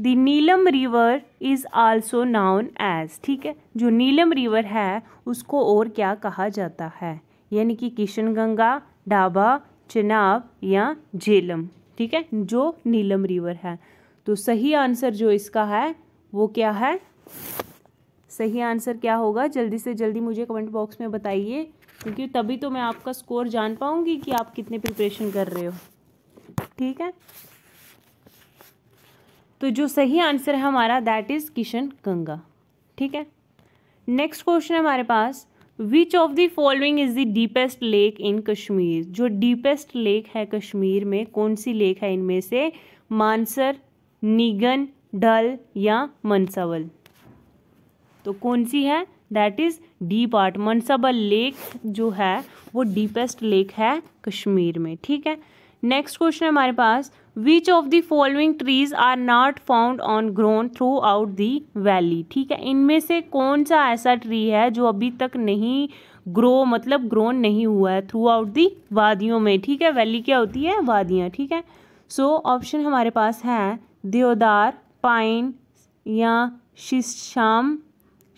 The Neelam river is also known as ठीक है? जो नीलम रिवर है, उसको और क्या कहा जाता है? यानी कि किशन गंगा डाबा चनाब या झेलम, ठीक है? जो नीलम रिवर है। तो सही आंसर जो इसका है, वो क्या है? सही आंसर क्या होगा? जल्दी से जल्दी मुझे कमेंट बॉक्स में बताइए, क्योंकि तभी तो मैं आपका स्कोर जान पाऊँगी कि आप कितने प्रिपरेशन कर रहे हो। ठीक है? तो जो सही आंसर है हमारा दैट इज़ किशन गंगा। ठीक है? नेक्स्ट क्वेश्चन है हमारे पास which of the following is the deepest lake in Kashmir जो डीपेस्ट लेक है कश्मीर में, कौन सी लेक है इनमें से? मानसर, नीगन डल या मनसावल। तो कौन सी है? That is D part Manasbal lake जो है वो डीपेस्ट लेक है कश्मीर में ठीक है? नेक्स्ट क्वेश्चन हमारे पास which of the following trees are not found on grown throughout the valley ठीक है इनमें से कौन सा ऐसा ट्री है जो अभी तक नहीं ग्रो मतलब ग्रोन नहीं हुआ है थ्रू आउट दी वादियों में? ठीक है वैली क्या होती है? वादियाँ ठीक है? सो so, ऑप्शन हमारे पास है देवदार पाइन या शीशाम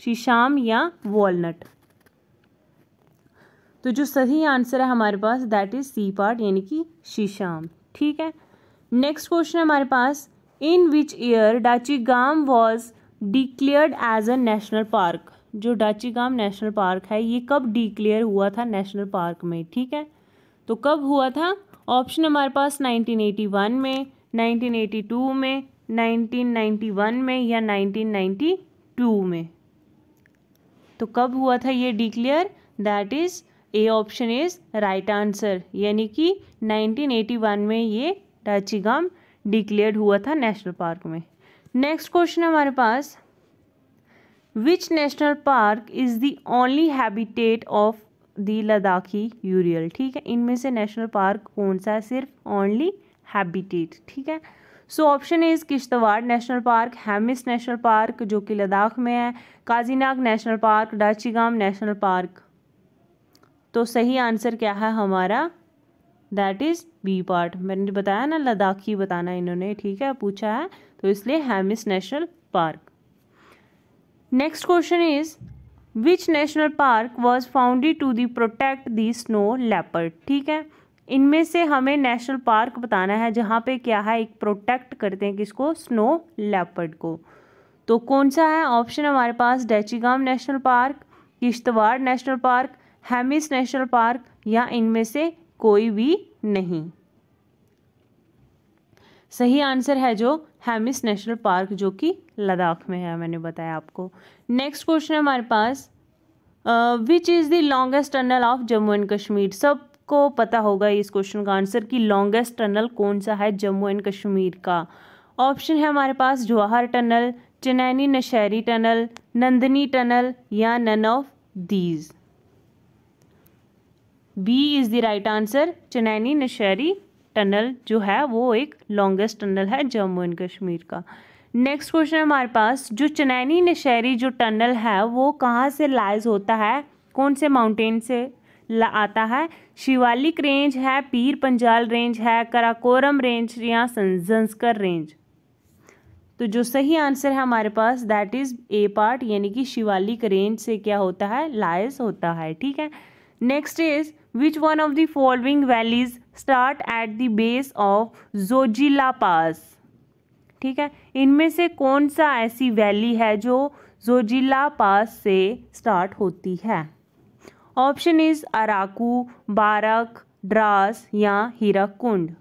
शीशाम या वॉलनट तो जो सही आंसर है हमारे पास दैट इज़ सी पार्ट यानी कि शीशाम ठीक है? नेक्स्ट क्वेश्चन है हमारे पास in which year Dachigam was declared as a national park जो डाचीगाम नेशनल पार्क है, ये कब डिक्लेयर हुआ था नेशनल पार्क में? ठीक है? तो कब हुआ था? ऑप्शन हमारे पास 1981 में 1982 में 1991 में या 1992 में। तो कब हुआ था ये declare that is A option is right answer यानी कि 1981 में ये डाचीगाम डिक्लेयर्ड हुआ था नेशनल पार्क में। नेक्स्ट क्वेश्चन हमारे पास। Which national park is the only habitat of the Ladakhi urial ठीक है, इनमें से नेशनल पार्क कौन सा है? सिर्फ़ ओनली हैबिटेट ठीक है? So option is Kishtwar national park, Hemis national park, जो कि लद्दाख में है, Kazinag national park, Dachigam national park. तो सही आंसर क्या है हमारा? दैट इज़ बी पार्ट मैंने बताया ना, लद्दाखी बताना इन्होंने, ठीक है, पूछा है तो इसलिए Hemis national park. Next question is which national park was founded to the protect the snow leopard ठीक है? इनमें से हमें नेशनल पार्क बताना है, जहाँ पे क्या है, एक प्रोटेक्ट करते हैं किसको? स्नो लेपर्ड को। तो कौन सा है ऑप्शन हमारे पास? Dachigam national park, Kishtwar national park, Hemis national park, या इनमें से कोई भी नहीं। सही आंसर है जो हेमिस नेशनल पार्क, जो कि लद्दाख में है, मैंने बताया आपको। नेक्स्ट क्वेश्चन हमारे पास which is the longest tunnel of Jammu and Kashmir सब को पता होगा इस क्वेश्चन का आंसर कि लॉन्गेस्ट टनल कौन सा है जम्मू एंड कश्मीर का। ऑप्शन है हमारे पास Jawahar tunnel Chenani Nashri tunnel Nandni tunnel या none of these B is the right answer Chenani Nashri tunnel जो है वो एक लॉन्गेस्ट टनल है जम्मू एंड कश्मीर का। नेक्स्ट क्वेश्चन हमारे पास, जो चनैनी नशहरी जो टनल है वो कहाँ से लाइज होता है, कौन से माउंटेन से? आता है। शिवालिक रेंज है, पीर पंजाल रेंज है, कराकोरम रेंज या संजंस्कर रेंज। तो जो सही आंसर है हमारे पास दैट इज़ ए पार्ट यानी कि शिवालिक रेंज से क्या होता है? लायस होता है, ठीक है? Next is which one of the following valleys start at the base of Zojila pass ठीक है? इनमें से कौन सा ऐसी वैली है जो जोजिला पास से स्टार्ट होती है? Option is Araku Barak draws या हीराकुंड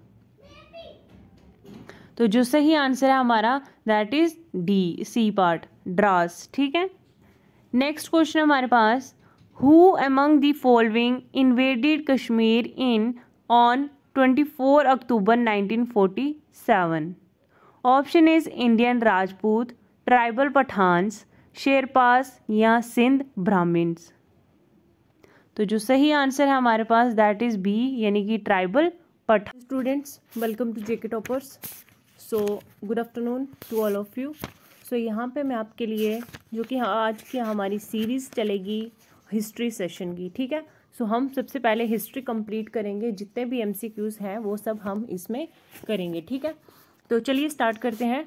तो जो सही आंसर है हमारा that is D C part Dras ठीक है? नेक्स्ट क्वेश्चन हमारे पास who among the following invaded Kashmir in on 24 October 1947 option is Indian Rajput tribal Pathans Sherpas या सिंध ब्राह्मण्स तो जो सही आंसर है हमारे पास दैट इज़ बी यानी कि ट्राइबल पठ students welcome to JK toppers so good afternoon to all of you so यहाँ पे मैं आपके लिए जो कि आज की हमारी सीरीज़ चलेगी हिस्ट्री सेशन की ठीक है? सो so, हम सबसे पहले हिस्ट्री कंप्लीट करेंगे जितने भी एमसीक्यूज़ हैं वो सब हम इसमें करेंगे ठीक है? तो चलिए स्टार्ट करते हैं।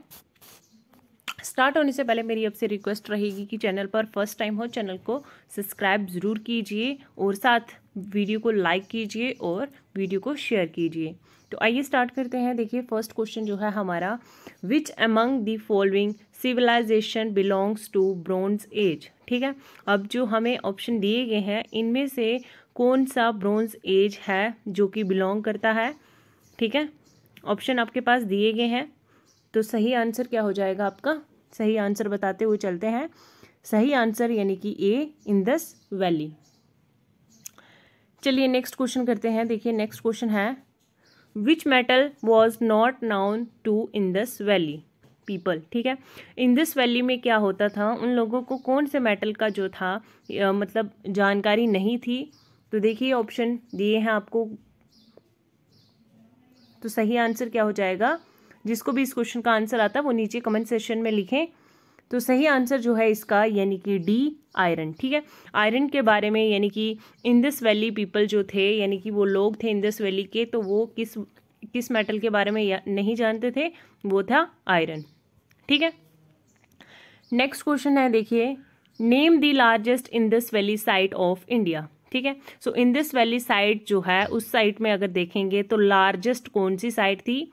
स्टार्ट होने से पहले मेरी आपसे रिक्वेस्ट रहेगी कि चैनल पर फ़र्स्ट टाइम हो, चैनल को सब्सक्राइब ज़रूर कीजिए और साथ वीडियो को लाइक कीजिए और वीडियो को शेयर कीजिए। तो आइए स्टार्ट करते हैं। देखिए, फ़र्स्ट क्वेश्चन जो है हमारा which among the following civilization belongs to bronze age ठीक है? अब जो हमें ऑप्शन दिए गए हैं, इनमें से कौन सा ब्रॉन्ज एज है जो कि बिलोंग करता है? ठीक है? ऑप्शन आपके पास दिए गए हैं। तो सही आंसर क्या हो जाएगा आपका? सही आंसर बताते हुए चलते हैं। सही आंसर यानी कि ए इंदस वैली चलिए नेक्स्ट क्वेश्चन करते हैं। देखिए नेक्स्ट क्वेश्चन है which metal was not known to Indus valley people ठीक है? इंदस वैली में क्या होता था? उन लोगों को कौन से मेटल का जो था आ, मतलब जानकारी नहीं थी? तो देखिए ऑप्शन दिए हैं आपको। तो सही आंसर क्या हो जाएगा? जिसको भी इस क्वेश्चन का आंसर आता है, वो नीचे कमेंट सेशन में लिखें। तो सही आंसर जो है इसका, यानी कि डी आयरन ठीक है? आयरन के बारे में, यानी कि इंदस वैली पीपल जो थे, यानी कि वो लोग थे इंदस वैली के तो वो किस किस मेटल के बारे में नहीं जानते थे? वो था आयरन ठीक है? नेक्स्ट क्वेश्चन है, देखिए। Name the largest Indus valley site of India ठीक है? सो इंदस वैली साइट जो है, उस साइट में अगर देखेंगे तो लार्जेस्ट कौन सी साइट थी?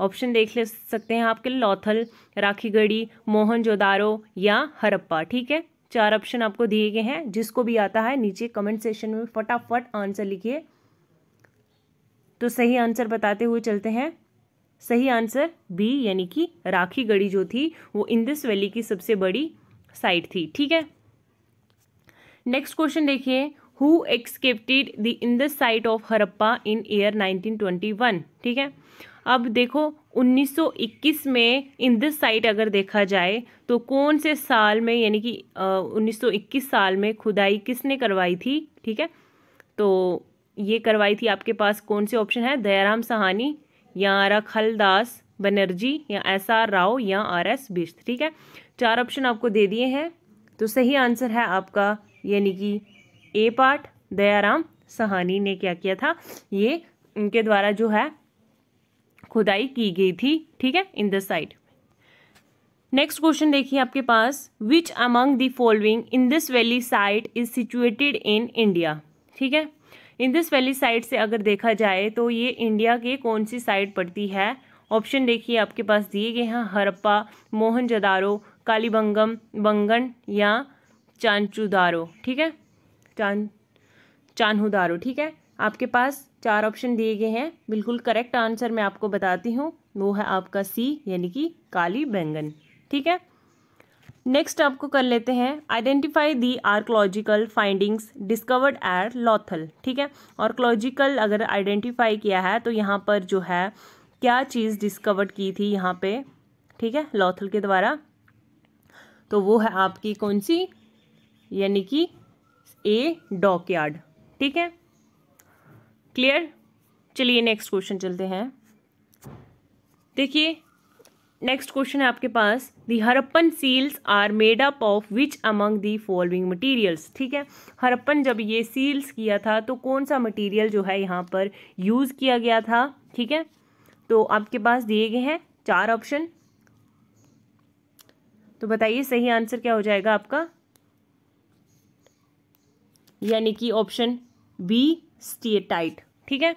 ऑप्शन देख ले सकते हैं आपके लौथल, राखीगढ़ी मोहनजोदारो या हरप्पा, ठीक है? चार ऑप्शन आपको दिए गए हैं, जिसको भी आता है, नीचे कमेंट सेशन में फटाफट आंसर लिखिए। तो सही आंसर बताते हुए चलते हैं। सही आंसर बी यानी कि राखी गढ़ी जो थी, वो इंदस वैली की सबसे बड़ी साइट थी, ठीक है? नेक्स्ट क्वेश्चन देखिए who excavated the the site of Harappa in year 1921 ठीक है? अब देखो 1921 में इन दिस साइट अगर देखा जाए तो कौन से साल में, यानी कि उन्नीस सौ इक्कीस साल में खुदाई किसने करवाई थी? ठीक है? तो ये करवाई थी आपके पास कौन से ऑप्शन है? दयाराम सहानी, या रखलदास बनर्जी, या एस आर राव, या आर एस बिश्त ठीक है? चार ऑप्शन आपको दे दिए हैं। तो सही आंसर है आपका, यानी कि ए पार्ट, दयाराम सहानी ने क्या किया था? ये उनके द्वारा जो है खुदाई की गई थी, ठीक है in the side next question देखिए आपके पास which among the following Indus valley site is situated in India ठीक है? इन दिस वैली साइट से अगर देखा जाए तो ये इंडिया के कौन सी साइड पड़ती है? ऑप्शन देखिए आपके पास दिए गए हैं, हरप्पा, मोहनजदारो, कालीबंगम, बंगन या चांचुदारो, ठीक है? चान, चानहुदारो, ठीक है? आपके पास चार ऑप्शन दिए गए हैं। बिल्कुल करेक्ट आंसर मैं आपको बताती हूँ। वो है आपका सी यानी कि काली बैंगन। ठीक है? नेक्स्ट आपको कर लेते हैं। Identify the archaeological findings discovered at Lothal ठीक है? आर्कोलॉजिकल अगर आइडेंटिफाई किया है तो यहाँ पर जो है, क्या चीज़ डिस्कवर्ड की थी यहाँ पे? ठीक है? लॉथल के द्वारा। तो वो है आपकी कौन सी? यानी कि ए डॉकयार्ड ठीक है? क्लियर चलिए नेक्स्ट क्वेश्चन चलते हैं। देखिए नेक्स्ट क्वेश्चन है आपके पास। The Harappan seals are made up of which among the following materials ठीक है? हरप्पन जब ये सील्स किया था तो कौन सा मटीरियल जो है यहाँ पर यूज़ किया गया था? ठीक है? तो आपके पास दिए गए हैं चार ऑप्शन तो बताइए, सही आंसर क्या हो जाएगा आपका? यानी कि ऑप्शन बी स्टेटाइट ठीक है?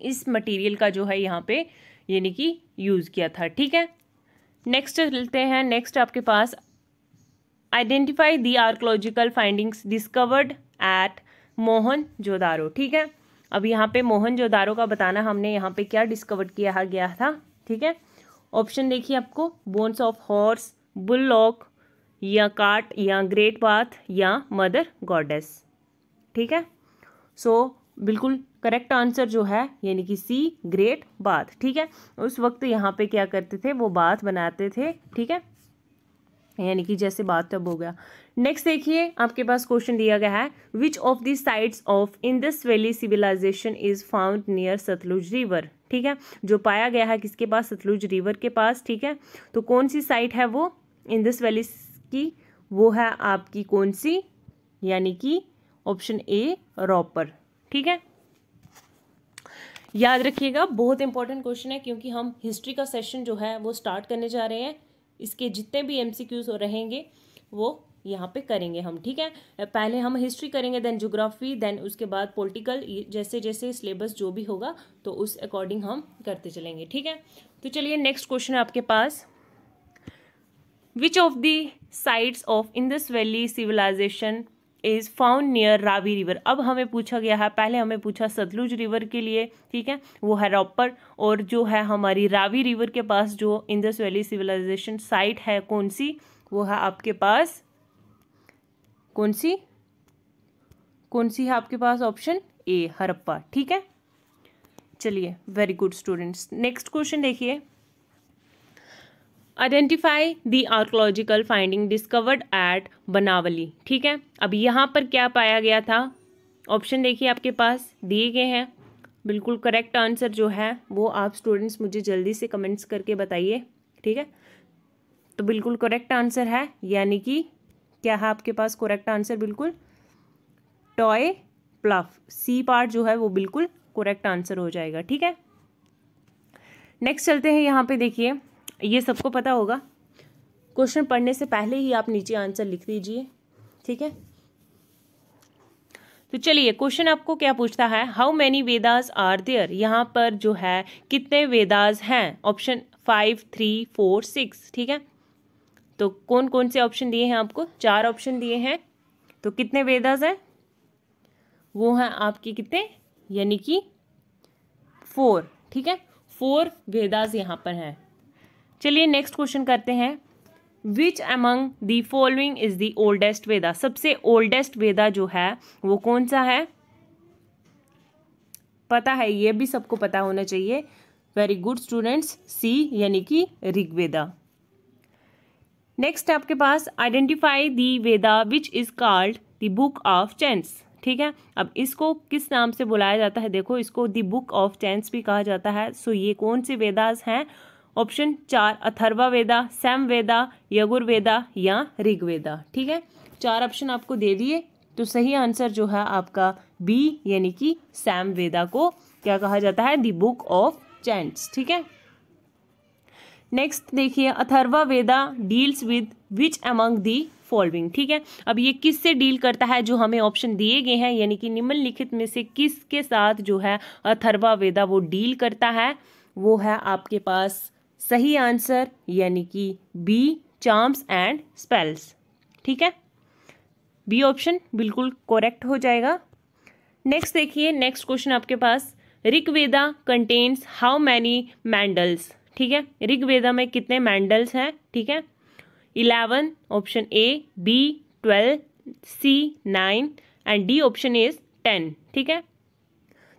इस मटेरियल का जो है यहाँ पे यानी कि यूज़ किया था ठीक है? नेक्स्ट चलते हैं। नेक्स्ट आपके पास identify the archaeological findings discovered at Mohenjodaro ठीक है? अब यहाँ पे मोहन जोदारो का बताना हमने यहाँ पे क्या डिस्कवर किया गया था ठीक है? ऑप्शन देखिए आपको। Bones of horse bullock या काट या ग्रेट बाथ या मदर गॉडेस ठीक है? सो so, बिल्कुल करेक्ट आंसर जो है, यानी कि सी ग्रेट बाथ ठीक है? उस वक्त यहाँ पे क्या करते थे? वो बाथ बनाते थे, ठीक है? यानी कि जैसे बात तब हो गया। नेक्स्ट देखिए, आपके पास क्वेश्चन दिया गया है which of the sides of Indus valley civilization is found near Sutlej river ठीक है? जो पाया गया है किसके पास? सतलुज रिवर के पास, ठीक है? तो कौन सी साइट है वो? इंदस वैली की, वो है आपकी कौन सी? यानी कि ऑप्शन ए रॉपर ठीक है? याद रखिएगा, बहुत इंपॉर्टेंट क्वेश्चन है, क्योंकि हम हिस्ट्री का सेशन जो है, वो स्टार्ट करने जा रहे हैं। इसके जितने भी एमसीक्यूज रहेंगे, वो यहाँ पे करेंगे हम, ठीक है? पहले हम हिस्ट्री करेंगे देन जोग्राफी देन उसके बाद पॉलिटिकल जैसे जैसे सिलेबस जो भी होगा तो उस अकॉर्डिंग हम करते चलेंगे, ठीक है? तो चलिए नेक्स्ट क्वेश्चन है आपके पास। Which of the sites of Indus valley civilization is found near Ravi river अब हमें पूछा गया है, पहले हमें पूछा सतलुज रिवर के लिए, ठीक है? वो है रॉपर, और जो है हमारी रावी रिवर के पास जो इंदस वैली सिविलाइजेशन साइट है, कौन सी? वो है आपके पास, कौन सी? कौन सी है आपके पास? ऑप्शन ए, हरप्पा, ठीक है? चलिए very good students next question देखिए। Identify the archaeological finding discovered at Banawali ठीक है? अब यहाँ पर क्या पाया गया था? ऑप्शन देखिए आपके पास, दिए गए हैं। बिल्कुल करेक्ट आंसर जो है, वो आप स्टूडेंट्स मुझे जल्दी से कमेंट्स करके बताइए, ठीक है? तो बिल्कुल करेक्ट आंसर है, यानी कि क्या है आपके पास करेक्ट आंसर बिल्कुल टॉय प्लफ सी पार्ट जो है वो बिल्कुल करेक्ट आंसर हो जाएगा, ठीक है? नेक्स्ट चलते हैं यहाँ पे देखिए। ये सबको पता होगा। क्वेश्चन पढ़ने से पहले ही आप नीचे आंसर लिख दीजिए, ठीक है? तो चलिए, क्वेश्चन आपको क्या पूछता है? How many Vedas are there यहाँ पर जो है, कितने वेदास हैं? Option five three four six ठीक है? तो कौन कौन से ऑप्शन दिए हैं आपको? चार ऑप्शन दिए हैं। तो कितने वेदास हैं? वो हैं आपके कितने? यानी कि फोर ठीक है? फोर वेदास यहाँ पर हैं। चलिए नेक्स्ट क्वेश्चन करते हैं। Which among the following is the oldest Veda सबसे ओल्डेस्ट वेदा जो है, वो कौन सा है? पता है, ये भी सबको पता होना चाहिए। वेरी गुड स्टूडेंट्स सी यानी कि ऋग्वेदा। नेक्स्ट आपके पास identify the Veda which is called the book of chants ठीक है? अब इसको किस नाम से बुलाया जाता है? देखो, इसको द बुक ऑफ़ चैंस भी कहा जाता है। सो ये कौन से वेदास हैं? ऑप्शन चार अथर्वा वेदा सैम वेदा यगुर्वेदा या ऋग्वेदा। ठीक है? चार ऑप्शन आपको दे दिए तो सही आंसर जो है आपका बी यानी कि सैम वेदा को क्या कहा जाता है? दी बुक ऑफ़ चैंट्स ठीक है? नेक्स्ट देखिए Atharva Veda deals with which among the following ठीक है? अब ये किस से डील करता है जो हमें ऑप्शन दिए गए हैं? यानी कि निम्नलिखित में से किस के साथ जो है अथर्वा वेदा वो डील करता है? वो है आपके पास सही आंसर यानी कि बी चार्म्स एंड स्पेल्स ठीक है? बी ऑप्शन बिल्कुल करेक्ट हो जाएगा। नेक्स्ट देखिए नेक्स्ट क्वेश्चन आपके पास। Rigveda contains how many mandals ठीक है? ऋग्वेदा में कितने मैंडल्स हैं? ठीक है? Eleven option A B twelve C nine and D option is ten ठीक है?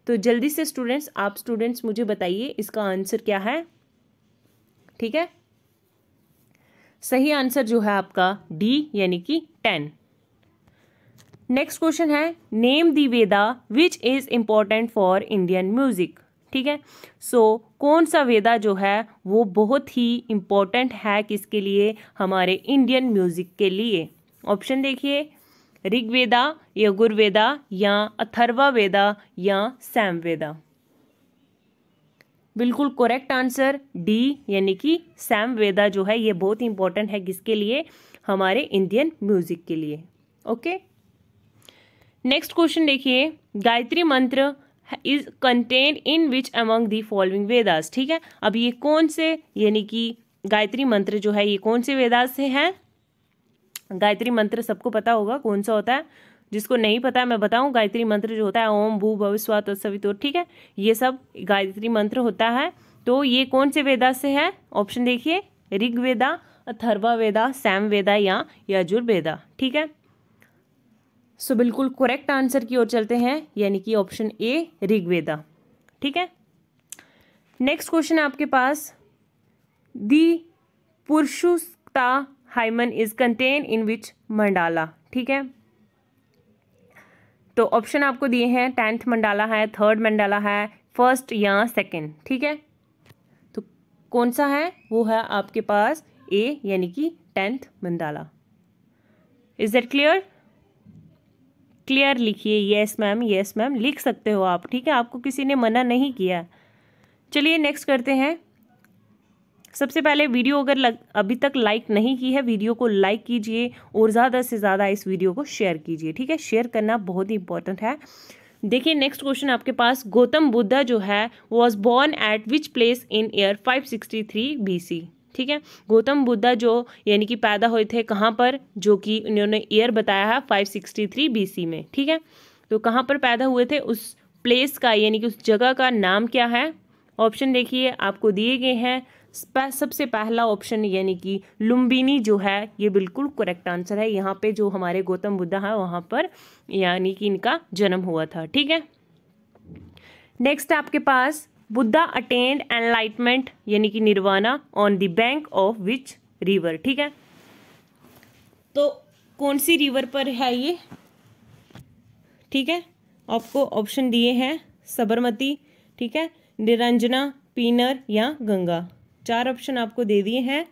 तो जल्दी से स्टूडेंट्स आप स्टूडेंट्स मुझे बताइए इसका आंसर क्या है? ठीक है? सही आंसर जो है आपका डी यानी कि टेन नेक्स्ट क्वेश्चन है name the Veda which is important for Indian music ठीक है? सो so, कौन सा वेदा जो है वो बहुत ही इम्पोर्टेंट है किसके लिए? हमारे इंडियन म्यूज़िक के लिए. ऑप्शन देखिए ऋग्वेदा यगुर्वेदा या अथर्वा वेदा या सैम वेदा बिल्कुल करेक्ट आंसर डी यानी कि सैम वेदा जो है, ये बहुत इंपॉर्टेंट है किसके लिए? हमारे इंडियन म्यूज़िक के लिए। ओके नेक्स्ट क्वेश्चन देखिए। Gayatri mantra is contain in which among the following Vedas ठीक है? अब ये कौन से, यानी कि गायत्री मंत्र जो है, ये कौन से वेदास से है? गायत्री मंत्र सबको पता होगा कौन सा होता है? जिसको नहीं पता मैं बताऊँ, गायत्री मंत्र जो होता है, ओम भू भविस्वा तत्सवितो, ठीक है? ये सब गायत्री मंत्र होता है। तो ये कौन से वेदा से है? ऑप्शन देखिए, ऋग्वेदा अथर्वा वेदा सैम वेदा या यजुर्वेदा, ठीक है? सो बिल्कुल करेक्ट आंसर की ओर चलते हैं, यानी कि ऑप्शन ए ऋग्वेदा, ठीक है? नेक्स्ट क्वेश्चन आपके पास। The Purushasukta hymn is contain in which mandala ठीक है? तो ऑप्शन आपको दिए हैं टेंथ मंडाला है थर्ड मंडाला है फ़र्स्ट या सेकंड ठीक है? तो कौन सा है? वो है आपके पास ए यानी कि tenth mandala. Is that clear clear लिखिए येस मैम येस मैम लिख सकते हो आप, ठीक है? आपको किसी ने मना नहीं किया। चलिए नेक्स्ट करते हैं। सबसे पहले वीडियो अगर लग, अभी तक लाइक नहीं की है वीडियो को लाइक कीजिए और ज़्यादा से ज़्यादा इस वीडियो को शेयर कीजिए ठीक है? शेयर करना बहुत ही इंपॉर्टेंट है। देखिए नेक्स्ट क्वेश्चन आपके पास गौतम बुद्धा जो है was born at which place in year 563 BC ठीक है? गौतम बुद्धा जो यानी कि पैदा हुए थे कहाँ पर? जो कि उन्होंने ईयर बताया है five sixty three B C में ठीक है? तो कहाँ पर पैदा हुए थे? उस प्लेस का यानी कि उस जगह का नाम क्या है? ऑप्शन देखिए आपको दिए गए हैं। सबसे पहला ऑप्शन यानी कि लुम्बिनी जो है, ये बिल्कुल करेक्ट आंसर है। यहाँ पे जो हमारे गौतम बुद्धा है, वहाँ पर यानी कि इनका जन्म हुआ था, ठीक है? नेक्स्ट आपके पास बुद्धा अटेंड एनलाइटमेंट यानी कि nirvana on the bank of which river ठीक है? तो कौन सी रिवर पर है ये? ठीक है? आपको ऑप्शन दिए हैं, सबरमती, ठीक है? निरंजना, पीनर या गंगा। चार ऑप्शन आपको दे दिए हैं।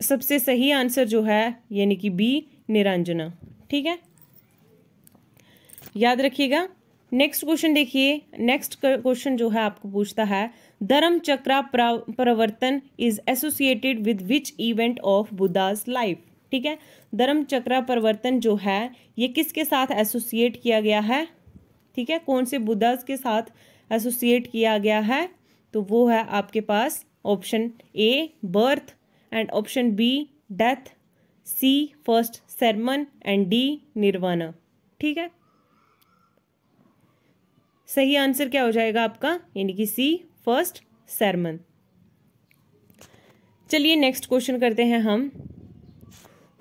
सबसे सही आंसर जो है, यानी कि बी निरंजना। ठीक है? याद रखिएगा। नेक्स्ट क्वेश्चन देखिए। नेक्स्ट क्वेश्चन जो है आपको पूछता है, Dharma Chakra Pravartan is associated with which event of Buddha's life ठीक है? धर्म चक्रा प्रवर्तन जो है, ये किसके साथ एसोसिएट किया गया है? ठीक है? कौन से बुद्धाज के साथ एसोसिएट किया गया है? तो वो है आपके पास option A birth and option B death C first sermon and D nirvana ठीक है? सही आंसर क्या हो जाएगा आपका? यानी कि सी फ़र्स्ट सरमन चलिए नेक्स्ट क्वेश्चन करते हैं हम.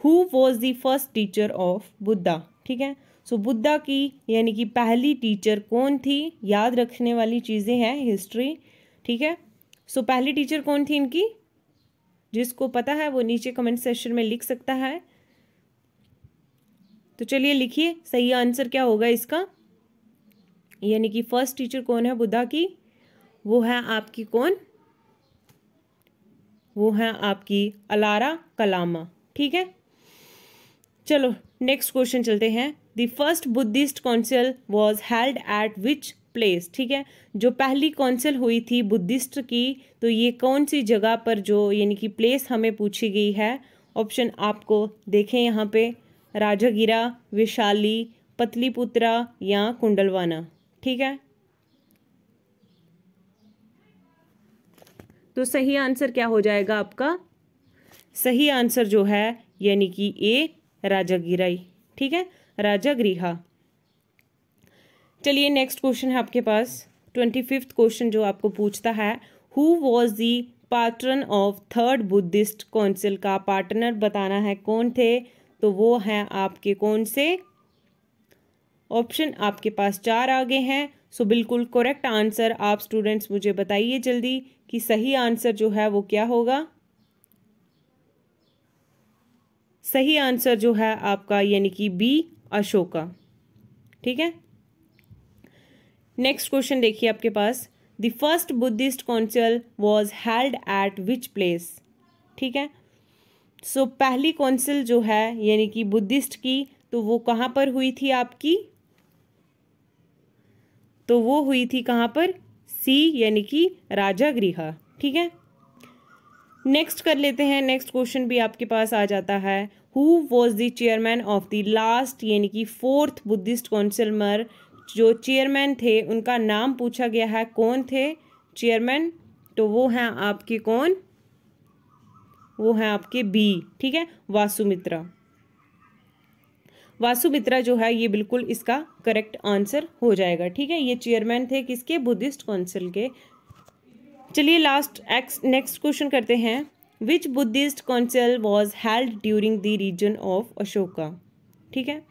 Who was the first teacher of Buddha ठीक है? सो so, बुद्धा की यानी कि पहली टीचर कौन थी? याद रखने वाली चीज़ें हैं हिस्ट्री ठीक है? सो so, पहली टीचर कौन थी इनकी? जिसको पता है वो नीचे कमेंट सेक्शन में लिख सकता है। तो चलिए लिखिए सही आंसर क्या होगा इसका? यानी कि फ़र्स्ट टीचर कौन है बुद्धा की? वो है आपकी कौन? वो है आपकी अलारा कलामा ठीक है? चलो नेक्स्ट क्वेश्चन चलते हैं। The first Buddhist council was held at which place ठीक है? जो पहली काउंसिल हुई थी बुद्धिस्ट की तो ये कौन सी जगह पर जो यानी कि प्लेस हमें पूछी गई है? ऑप्शन आपको देखें यहाँ पे, राजागिरा, विशाली, पतलीपुत्रा या कुंडलवाना, ठीक है? तो सही आंसर क्या हो जाएगा आपका? सही आंसर जो है यानी कि ए, राजागिराई, ठीक है? राजागृहा। चलिए नेक्स्ट क्वेश्चन है आपके पास। ट्वेंटी फिफ्थ क्वेश्चन जो आपको पूछता है who was the patron of third Buddhist council का पार्टनर बताना है कौन थे? तो वो हैं आपके कौन से? ऑप्शन आपके पास चार आगे हैं। सो बिल्कुल करेक्ट आंसर आप स्टूडेंट्स मुझे बताइए जल्दी कि सही आंसर जो है वो क्या होगा। सही आंसर जो है आपका यानी कि बी अशोका। ठीक है? नेक्स्ट क्वेश्चन देखिए आपके पास। The first Buddhist council was held at which place ठीक है? सो so, पहली काउंसिल जो है यानी कि बुद्धिस्ट की तो वो कहाँ पर हुई थी आपकी? तो वो हुई थी कहाँ पर? सी यानी कि राजा गृह ठीक है? नेक्स्ट कर लेते हैं। नेक्स्ट क्वेश्चन भी आपके पास आ जाता है। Who was the chairman of the last यानी कि फोर्थ बुद्धिस्ट काउंसिल मर जो चेयरमैन थे, उनका नाम पूछा गया है, कौन थे चेयरमैन तो वो हैं आपके कौन? वो हैं आपके बी ठीक है? वासुमित्रा। वासुमित्रा जो है, ये बिल्कुल इसका करेक्ट आंसर हो जाएगा, ठीक है? ये चेयरमैन थे किसके? बुद्धिस्ट काउंसिल के। चलिए लास्ट एक्स नेक्स्ट क्वेश्चन करते हैं। Which Buddhist council was held during the reign of Ashoka ठीक है?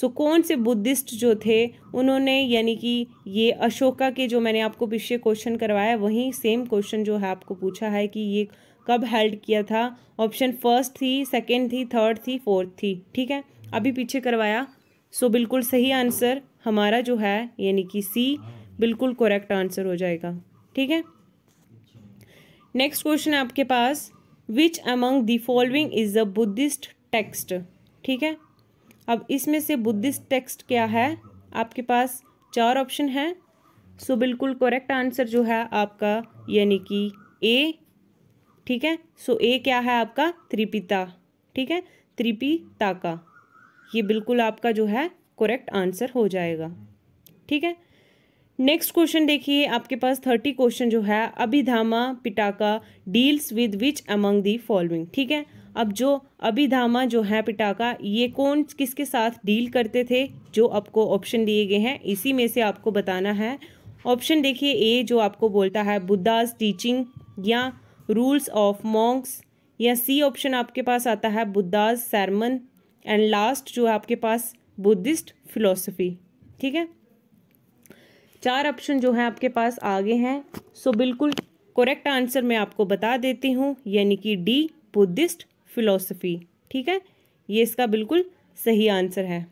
सो कौन से बुद्धिस्ट जो थे उन्होंने यानी कि ये अशोका के जो मैंने आपको पीछे क्वेश्चन करवाया वहीं सेम क्वेश्चन जो है आपको पूछा है कि ये कब हेल्ड किया था? ऑप्शन फ़र्स्ट थी सेकेंड थी थर्ड थी फोर्थ थी ठीक है? अभी पीछे करवाया। सो so, बिल्कुल सही आंसर हमारा जो है यानी कि सी बिल्कुल करेक्ट आंसर हो जाएगा ठीक है? नेक्स्ट क्वेश्चन है आपके पास which among the following is a Buddhist text ठीक है? अब इसमें से बुद्धिस्ट टेक्स्ट क्या है? आपके पास चार ऑप्शन हैं। सो बिल्कुल करेक्ट आंसर जो है आपका, यानी कि ए ठीक है? सो ए क्या है आपका? त्रिपिता, ठीक है? त्रिपिता का। ये बिल्कुल आपका जो है करेक्ट आंसर हो जाएगा, ठीक है? नेक्स्ट क्वेश्चन देखिए, आपके पास थर्टी क्वेश्चन जो है, Abhidhamma Pitaka deals with which among the following ठीक है? अब जो अभिधामा जो है पिटाका, ये कौन, किसके साथ डील करते थे? जो आपको ऑप्शन दिए गए हैं, इसी में से आपको बताना है। ऑप्शन देखिए ए जो आपको बोलता है बुद्धाज टीचिंग या रूल्स ऑफ़ मॉन्क्स या सी ऑप्शन आपके पास आता है बुद्धाज सैरमन एंड लास्ट जो है आपके पास बुद्धिस्ट फिलोसफी ठीक है? चार ऑप्शन जो है आपके पास आगे हैं। सो बिल्कुल करेक्ट आंसर मैं आपको बता देती हूँ, यानी कि डी बुद्धिस्ट फिलोसफी ठीक है? ये इसका बिल्कुल सही आंसर है।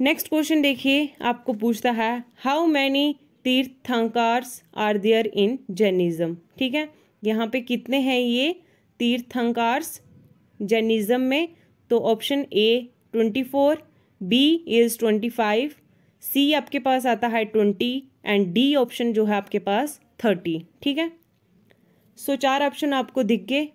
नेक्स्ट क्वेश्चन देखिए, आपको पूछता है how many Tirthankaras are there in Jainism ठीक है? यहाँ पे कितने हैं ये तीर्थंकार्स जैनिज़्म में? तो option A twenty four B is twenty five C आपके पास आता है ट्वेंटी एंड डी ऑप्शन जो है आपके पास थर्टी ठीक है? सो चार ऑप्शन आपको दिख गए।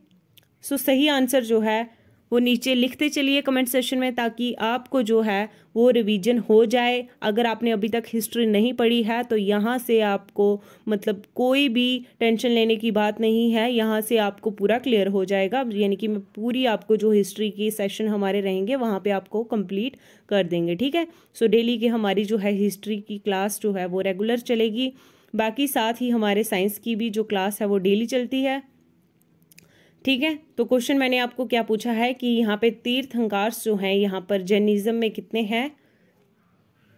सो सही आंसर जो है वो नीचे लिखते चलिए कमेंट सेशन में ताकि आपको जो है वो रिवीजन हो जाए। अगर आपने अभी तक हिस्ट्री नहीं पढ़ी है तो यहाँ से आपको मतलब कोई भी टेंशन लेने की बात नहीं है। यहाँ से आपको पूरा क्लियर हो जाएगा। यानी कि मैं पूरी आपको जो हिस्ट्री की सेशन हमारे रहेंगे, वहाँ पे आपको कंप्लीट कर देंगे। ठीक है? सो डेली की हमारी जो है हिस्ट्री की क्लास जो है वो रेगुलर चलेगी। बाकी साथ ही हमारे साइंस की भी जो क्लास है वो डेली चलती है। ठीक है? तो क्वेश्चन मैंने आपको क्या पूछा है कि यहाँ पे तीर्थंकार जो हैं, यहाँ पर जैनिज़्म में कितने हैं?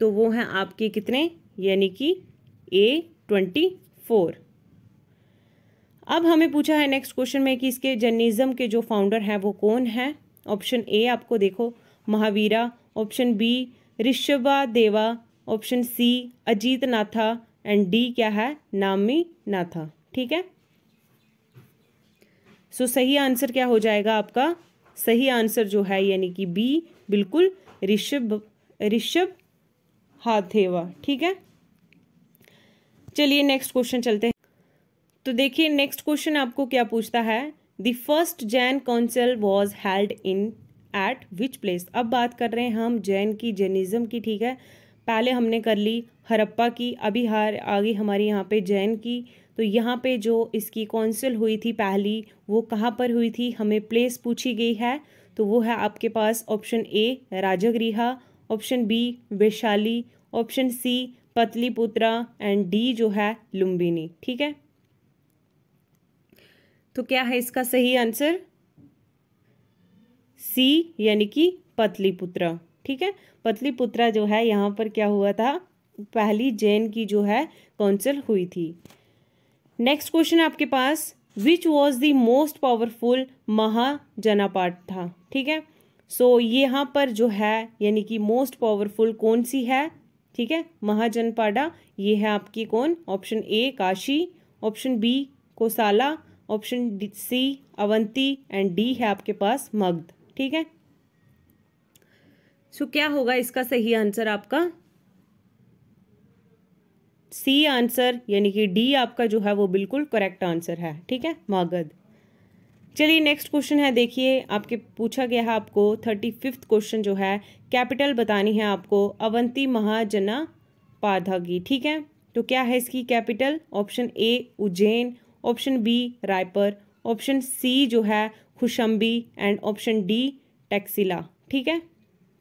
तो वो हैं आपके कितने? यानी कि ए ट्वेंटी फोर अब हमें पूछा है नेक्स्ट क्वेश्चन में कि इसके जैनिज़्म के जो फाउंडर हैं, वो कौन हैं? ऑप्शन ए आपको देखो, महावीरा. ऑप्शन बी ऋषभा देवा ऑप्शन सी अजीत नाथा एंड डी क्या है? नामी नाथा ठीक है? सो सही आंसर क्या हो जाएगा आपका? सही आंसर जो है, यानी कि बी बिल्कुल ऋषभ ऋषभ हाथेवा, ठीक है? चलिए नेक्स्ट क्वेश्चन चलते हैं। तो देखिए नेक्स्ट क्वेश्चन आपको क्या पूछता है? The first Jain council was held in at which place अब बात कर रहे हैं हम जैन की, जैनिज़्म की, ठीक है? पहले हमने कर ली, हरप्पा की, अभी हार, आगे हमारी यहाँ पे जैन की तो यहाँ पे जो इसकी कौंसिल हुई थी पहली, वो कहाँ पर हुई थी? हमें प्लेस पूछी गई है तो वो है आपके पास option A Rajagriha option B Vaishali option C Pataliputra and D जो है, लुम्बिनी। ठीक है? तो क्या है इसका सही आंसर सी यानी कि पतलीपुत्रा। ठीक है? पतलीपुत्रा जो है, यहाँ पर क्या हुआ था? पहली जैन की जो है काउंसिल हुई थी। नेक्स्ट क्वेश्चन आपके पास which was the most powerful Mahajanapada था? ठीक है? सो so, यहाँ पर जो है यानी कि मोस्ट पावरफुल कौन सी है? ठीक है? महाजनपाडा ये है आपकी कौन? Option A Kashi option B Kosala option C Avanti and D है आपके पास मग्ध। ठीक है? सो so, क्या होगा इसका सही आंसर आपका? सी आंसर, यानी कि डी आपका जो है वो बिल्कुल करेक्ट आंसर है। ठीक है? मागध। चलिए नेक्स्ट क्वेश्चन है, देखिए, आपके, पूछा गया है आपको थर्टी फिफ्थ क्वेश्चन जो है कैपिटल बतानी है आपको अवंती महाजना पाधागी। ठीक है? तो क्या है इसकी capital option A Ujjain option B Raipur option C जो है Kaushambi and option D Taxila. ठीक है?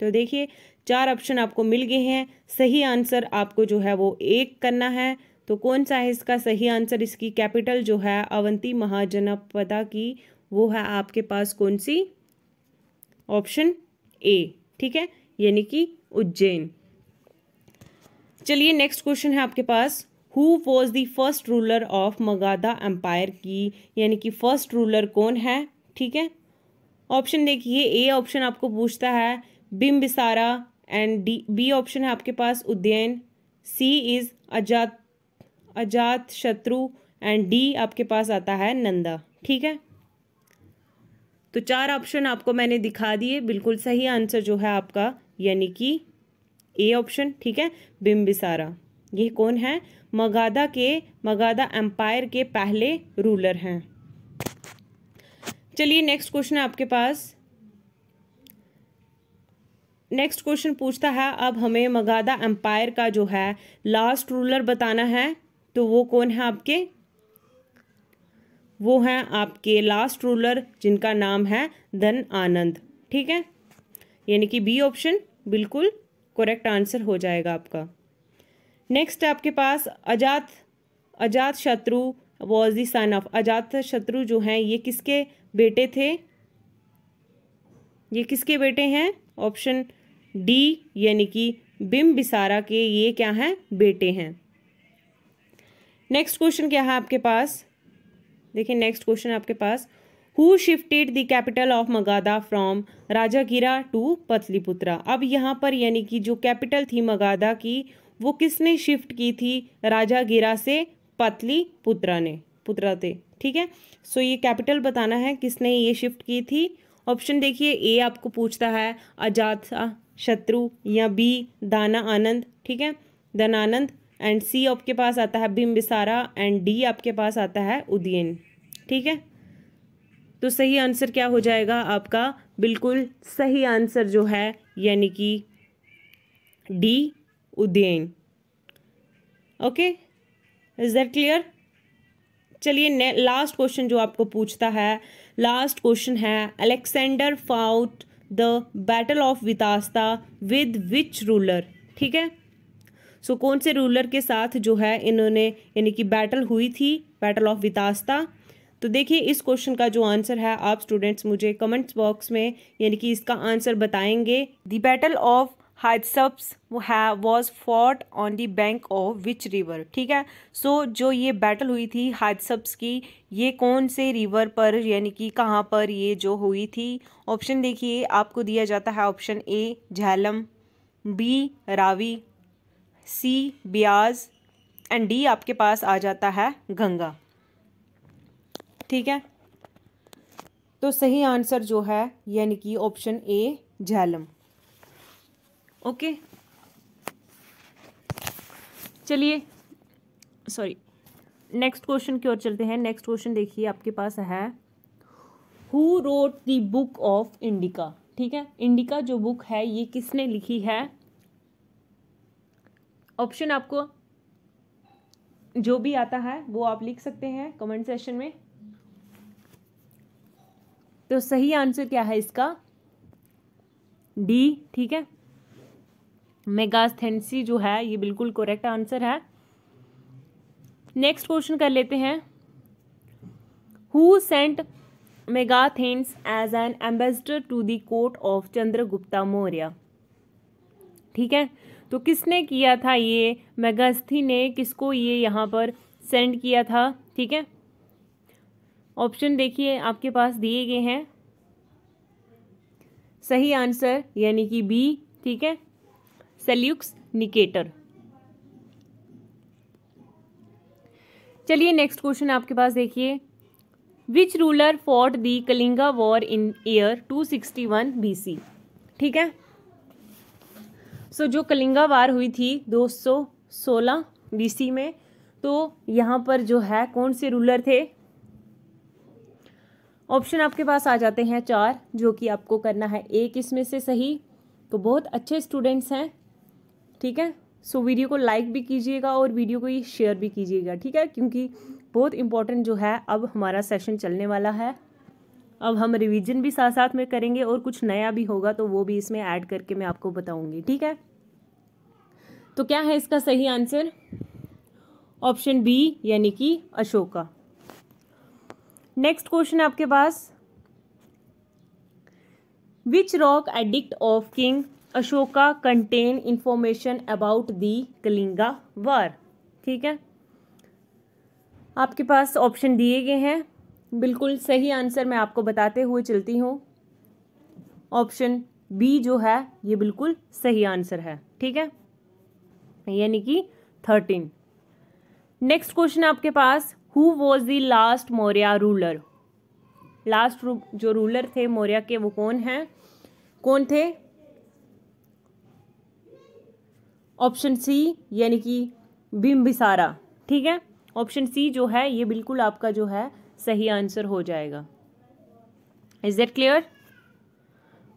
तो देखिए चार ऑप्शन आपको मिल गए हैं। सही आंसर आपको जो है वो एक करना है। तो कौन सा है इसका सही आंसर इसकी कैपिटल जो है अवंती महाजनपदा की, वो है आपके पास कौन सी? ऑप्शन ए ठीक है? यानी कि उज्जैन। चलिए नेक्स्ट क्वेश्चन है आपके पास। Who was the first ruler of Magadha empire की, यानी कि फ़र्स्ट रूलर कौन है? ठीक है? ऑप्शन देखिए ए ऑप्शन आपको पूछता है Bimbisara and D B option है आपके पास उद्यन सी इज़ अजात अजात शत्रु एंड डी आपके पास आता है नंदा। ठीक है? तो चार ऑप्शन आपको मैंने दिखा दिए, बिल्कुल सही आंसर जो है आपका, यानी कि ए ऑप्शन ठीक है? बिम्बिसारा ये कौन है? मगाधा के मगाधा एम्पायर के पहले रूलर हैं। चलिए नेक्स्ट क्वेश्चन है आपके पास। नेक्स्ट क्वेश्चन पूछता है, अब हमें मगाधा एम्पायर का जो है लास्ट रूलर बताना है तो वो कौन है आपके? वो हैं आपके लास्ट रूलर जिनका नाम है धन आनंद, ठीक है? यानी कि बी ऑप्शन बिल्कुल करेक्ट आंसर हो जाएगा आपका। नेक्स्ट आपके पास, अजात अजात शत्रु वॉज़ दी सन ऑफ़ अजात शत्रु जो हैं, ये किसके बेटे थे? ये किसके बेटे हैं? ऑप्शन डी यानी कि बिम बिसारा के ये क्या हैं? बेटे हैं। नेक्स्ट क्वेश्चन क्या है आपके पास? देखिए नेक्स्ट क्वेश्चन आपके पास who shifted the capital of Magadha from Rajagriha to Pataliputra अब यहाँ पर यानी कि जो कैपिटल थी मगाधा की, वो किसने शिफ्ट की थी? राजागिरा से पतलीपुत्रा ने पुत्रा थे ठीक है? सो ये कैपिटल बताना है किसने ये शिफ्ट की थी? ऑप्शन देखिए ए आपको पूछता है अजात शत्रु या बी, दाना आनंद, ठीक है? धनानंद एंड सी आपके पास आता है बिम्बिसारा एंड डी आपके पास आता है उदयन, ठीक है? तो सही आंसर क्या हो जाएगा आपका? बिल्कुल सही आंसर जो है, यानी कि D Udayin okay is that clear चलिए लास्ट क्वेश्चन जो आपको पूछता है लास्ट क्वेश्चन है Alexander fought the battle of Vitasta with which ruler ठीक है? सो so, कौन से रूलर के साथ जो है इन्होंने यानी कि बैटल हुई थी बैटल ऑफ़ वितास्ता तो देखिए इस क्वेश्चन का जो आंसर है आप स्टूडेंट्स मुझे कमेंट्स बॉक्स में यानी कि इसका आंसर बताएँगे। The battle of Hydaspes was fought on the bank of which river ठीक है? सो so, जो ये बैटल हुई थी हादसप्स की ये कौन से रिवर पर यानी कि कहाँ पर ये जो हुई थी? ऑप्शन देखिए आपको दिया जाता है option A Jhelum B Ravi C Beas and D आपके पास आ जाता है गंगा। ठीक है? तो सही आंसर जो है यानी कि ऑप्शन ए झेलम। ओके। चलिए सॉरी नेक्स्ट क्वेश्चन की ओर चलते हैं। नेक्स्ट क्वेश्चन देखिए, आपके पास है। Who wrote the book of Indica ठीक है? इंडिका जो बुक है, ये किसने लिखी है? ऑप्शन आपको जो भी आता है, वो आप लिख सकते हैं कमेंट सेशन में। तो सही आंसर क्या है इसका? डी ठीक है? मेगास्थेंसी जो है, ये बिल्कुल करेक्ट आंसर है। नेक्स्ट क्वेश्चन कर लेते हैं। Who sent Megasthenes as an ambassador to the court of Chandragupta Maurya ठीक है? तो किसने किया था ये? मेगास्थी ने किसको ये यहाँ पर सेंड किया था? ठीक है? ऑप्शन देखिए, आपके पास दिए गए हैं। सही आंसर यानी कि बी ठीक है? Seleucus Nicator. चलिए नेक्स्ट क्वेश्चन आपके पास देखिए। Which ruler fought the Kalinga war in year 261 BC ठीक है? सो so, जो कलिंगा वार हुई थी 216 बीसी में तो यहाँ पर जो है कौन से रूलर थे? ऑप्शन आपके पास आ जाते हैं चार जो कि आपको करना है एक इसमें से सही। तो बहुत अच्छे स्टूडेंट्स हैं। ठीक है? सो so, वीडियो को लाइक भी कीजिएगा और वीडियो को ही शेयर भी कीजिएगा ठीक है? क्योंकि बहुत इंपॉर्टेंट जो है अब हमारा सेशन चलने वाला है। अब हम रिवीजन भी साथ साथ में करेंगे और कुछ नया भी होगा तो वो भी इसमें ऐड करके मैं आपको बताऊँगी ठीक है? तो क्या है इसका सही आंसर ऑप्शन बी यानी कि अशोका नेक्स्ट क्वेश्चन आपके पास. Which rock edict of king Ashoka contain information about the Kalinga war ठीक है? आपके पास ऑप्शन दिए गए हैं। बिल्कुल सही आंसर मैं आपको बताते हुए चलती हूँ। ऑप्शन बी जो है, ये बिल्कुल सही आंसर है। ठीक है? यानी कि थर्टीन नेक्स्ट क्वेश्चन आपके पास who was the last Maurya ruler last जो रूलर थे मौर्या के वो कौन हैं? कौन थे? ऑप्शन सी यानी कि बिम्बिसारा ठीक है? ऑप्शन सी जो है, ये बिल्कुल आपका जो है, सही आंसर हो जाएगा। Is that clear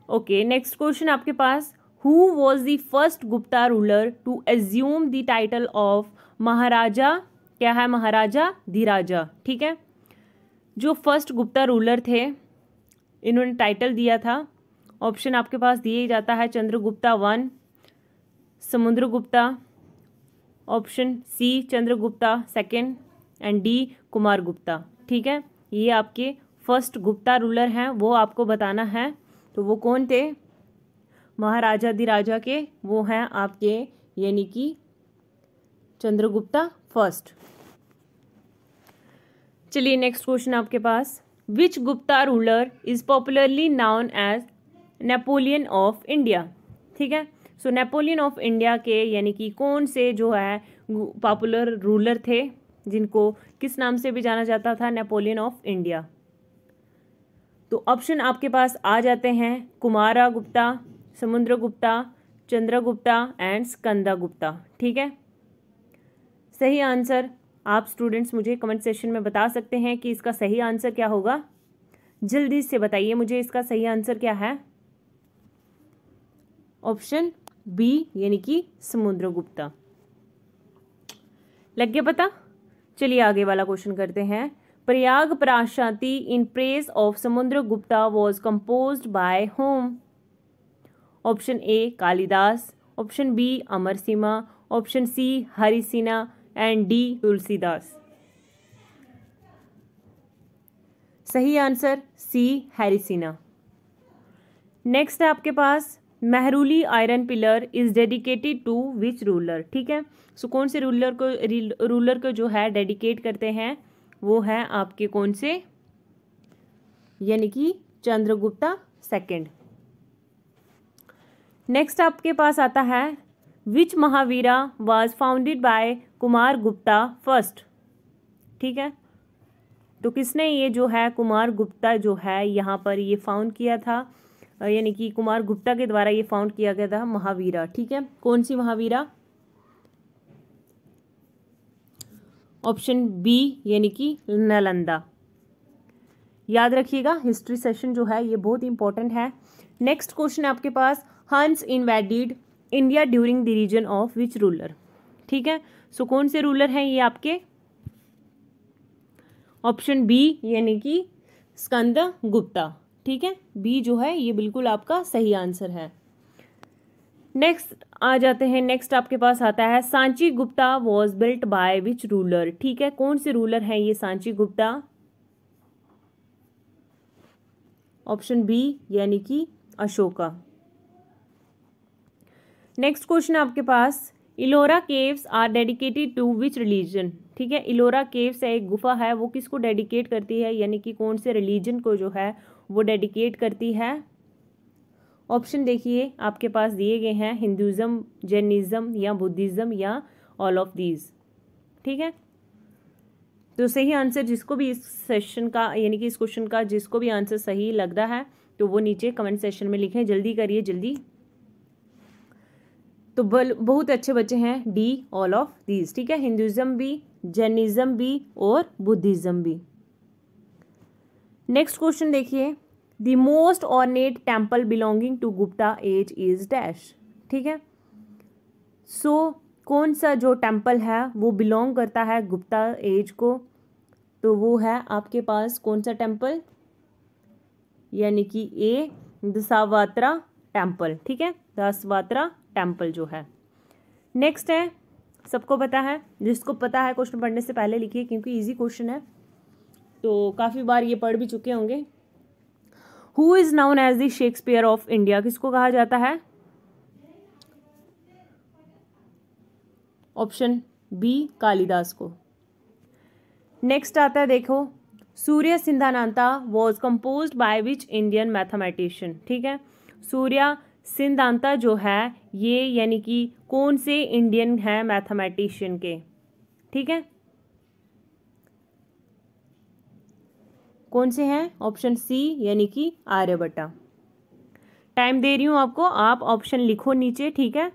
okay next question आपके पास who was the first Gupta ruler to assume the title of Maharaja क्या है महाराजा? धीराजा ठीक है? जो फ़र्स्ट गुप्ता रूलर थे, इन्होंने टाइटल दिया था। ऑप्शन आपके पास दिए जाता है Chandragupta one Samudragupta option C Chandragupta second and D Kumara Gupta ठीक है? ये आपके फ़र्स्ट गुप्ता रूलर हैं, वो आपको बताना है। तो वो कौन थे? महाराजा राजा के, वो हैं आपके, यानी कि चंद्रगुप्ता फ़र्स्ट चलिए नेक्स्ट क्वेश्चन आपके पास। Which Gupta ruler is popularly known as Napoleon of India ठीक है? सो नेपोलियन ऑफ़ इंडिया के यानी कि कौन से जो है पॉपुलर रूलर थे, जिनको किस नाम से भी जाना जाता था नेपोलियन ऑफ़ इंडिया तो ऑप्शन आपके पास आ जाते हैं, कुमारा गुप्ता, समुद्र गुप्ता चंद्रगुप्ता एंड स्कंदा गुप्ता. ठीक है? सही आंसर आप स्टूडेंट्स मुझे कमेंट सेशन में बता सकते हैं कि इसका सही आंसर क्या होगा. जल्दी से बताइए मुझे इसका सही आंसर क्या है. ऑप्शन बी यानी कि समुद्रगुप्ता। लग गया पता? चलिए आगे वाला क्वेश्चन करते हैं। Prayag Prashasti in praise of Samudragupta was compose by whom option A Kalidas. Option B Amar option C Harisena. And D Tulsidas. सही आंसर सी हैरिसिना। नेक्स्ट है आपके पास। Mehrauli iron pillar is dedicated to which ruler? ठीक है? सो कौन से ruler को ruler को जो है डेडिकेट करते हैं? वो है आपके कौन से? यानी कि चंद्रगुप्ता सेकंड। नेक्स्ट आपके पास आता है which Mahavira was founded by Kumara Gupta first ठीक है? तो किसने ये जो है कुमार गुप्ता जो है यहाँ पर ये फाउंड किया था? यानी कि कुमार गुप्ता के द्वारा ये फाउंड किया गया था महावीरा, ठीक है? कौन सी महावीरा? ऑप्शन बी यानी कि नालंदा। याद रखिएगा हिस्ट्री सेशन जो है, ये बहुत इंपॉर्टेंट है। नेक्स्ट क्वेश्चन आपके पास Huns invaded India during the reign of which ruler ठीक है? सो कौन से रूलर हैं ये आपके? ऑप्शन बी यानी कि स्कंद गुप्ता। ठीक है? बी जो है, ये बिल्कुल आपका सही आंसर है। नेक्स्ट आ जाते हैं। नेक्स्ट आपके पास आता है Sanchi Gupta was built by which ruler ठीक है, कौन से रूलर हैं ये सांची गुप्ता ऑप्शन बी यानी कि अशोका नेक्स्ट क्वेश्चन आपके पास Ellora caves are dedicated to which religion ठीक है इलोरा केव्स है, एक गुफा है, वो किसको डेडिकेट करती है? यानी कि कौन से रिलीजन को जो है वो डेडिकेट करती है। ऑप्शन देखिए, आपके पास दिए गए हैं हिंदुज़म, जैनिज़्म या बुद्धिज़्म या ऑल ऑफ़ दीज ठीक है? तो सही आंसर जिसको भी इस सेशन का, यानी कि इस क्वेश्चन का जिसको भी आंसर सही लग रहा है तो वो नीचे कमेंट सेशन में लिखें। जल्दी करिए, जल्दी। तो बल, बहुत अच्छे बच्चे हैं डी ऑल ऑफ़ दीज ठीक है? हिंदुज़म भी, जैनिज़्म भी और बुद्धिज़्म भी। नेक्स्ट क्वेश्चन देखिए। The most ornate temple belonging to Gupta age is dash ठीक है? सो so, कौन सा जो टेंपल है वो बिलोंग करता है गुप्ता एज को? तो वो है आपके पास कौन सा टेंपल यानी कि ए दसावात्रा टेंपल ठीक है? दसवात्रा टेंपल जो है। नेक्स्ट है सबको पता है? जिसको पता है क्वेश्चन पढ़ने से पहले लिखिए क्योंकि इजी क्वेश्चन है। तो काफ़ी बार ये पढ़ भी चुके होंगे। Who is known as the Shakespeare of India किसको कहा जाता है? ऑप्शन बी कालिदास को। नेक्स्ट आता है, देखो। Surya Siddhanta was compose by which Indian mathematician ठीक है? सूर्य सिंधांता जो है, ये यानी कि कौन से इंडियन है मैथमेटिशियन के? ठीक है? कौन से हैं? ऑप्शन सी यानी कि आर्यभट्टा टाइम दे रही हूँ आपको, आप ऑप्शन लिखो नीचे, ठीक है?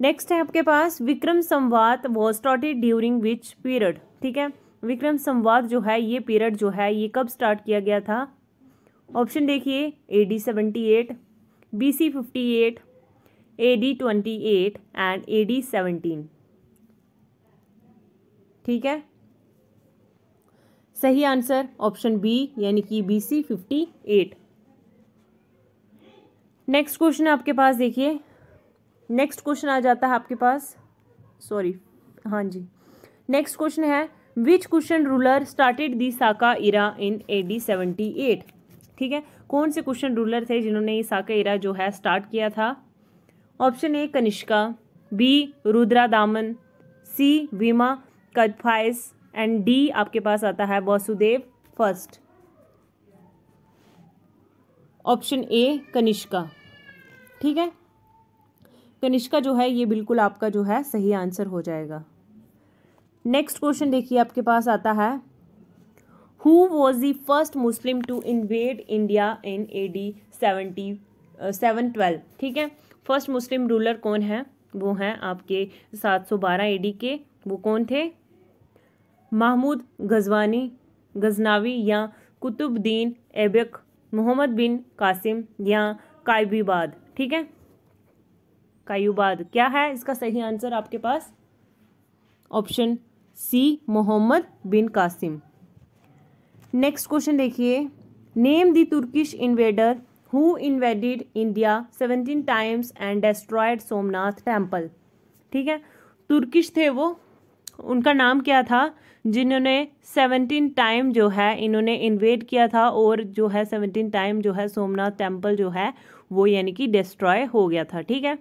नेक्स्ट है आपके पास Vikram Samvat was started during which period ठीक है? विक्रम संवाद जो है, ये पीरियड जो है, ये कब स्टार्ट किया गया था? ऑप्शन देखिए A D seventy eight B C fifty eight A D twenty eight and A D seventeen ठीक है? सही आंसर ऑप्शन बी, यानी कि B C fifty eight. Next question आपके पास, देखिए। नेक्स्ट क्वेश्चन आ जाता है आपके पास। सॉरी हाँ जी। नेक्स्ट क्वेश्चन है which question ruler started the Saka era in A D seventy eight ठीक है? कौन से क्वेश्चन रूलर थे जिन्होंने ये साका इरा जो है स्टार्ट किया था? Option A Kanishka. B Rudradaman C Vima कदफाइस and D आपके पास आता है Vasudeva first. Option A, Kanishka. ठीक है? कनिष्का जो है, ये बिल्कुल आपका जो है, सही आंसर हो जाएगा। नेक्स्ट क्वेश्चन देखिए, आपके पास आता है who was the first Muslim to invade India in A D seventy seven twelve ठीक है? फ़र्स्ट मुस्लिम रूलर कौन है? वो हैं आपके सात सौ बारह ए डी के। वो कौन थे? महमूद गजवानी, गजनावी या कुतुबुद्दीन ऐबक, मोहम्मद बिन कासिम या कायबीबाद। ठीक है? कायूबाद क्या है इसका सही आंसर आपके पास? Option C, Muhammad bin Qasim. Next question देखिए। Name the Turkish invader who invaded India seventeen times and destroyed Somnath temple ठीक है? तुर्किश थे वो। उनका नाम क्या था? जिन्होंने सेवनटीन टाइम जो है, इन्होंने इन्वेड किया था और जो है, सेवनटीन टाइम जो है, सोमनाथ टेंपल जो है, वो यानी कि डिस्ट्रॉय हो गया था, ठीक है?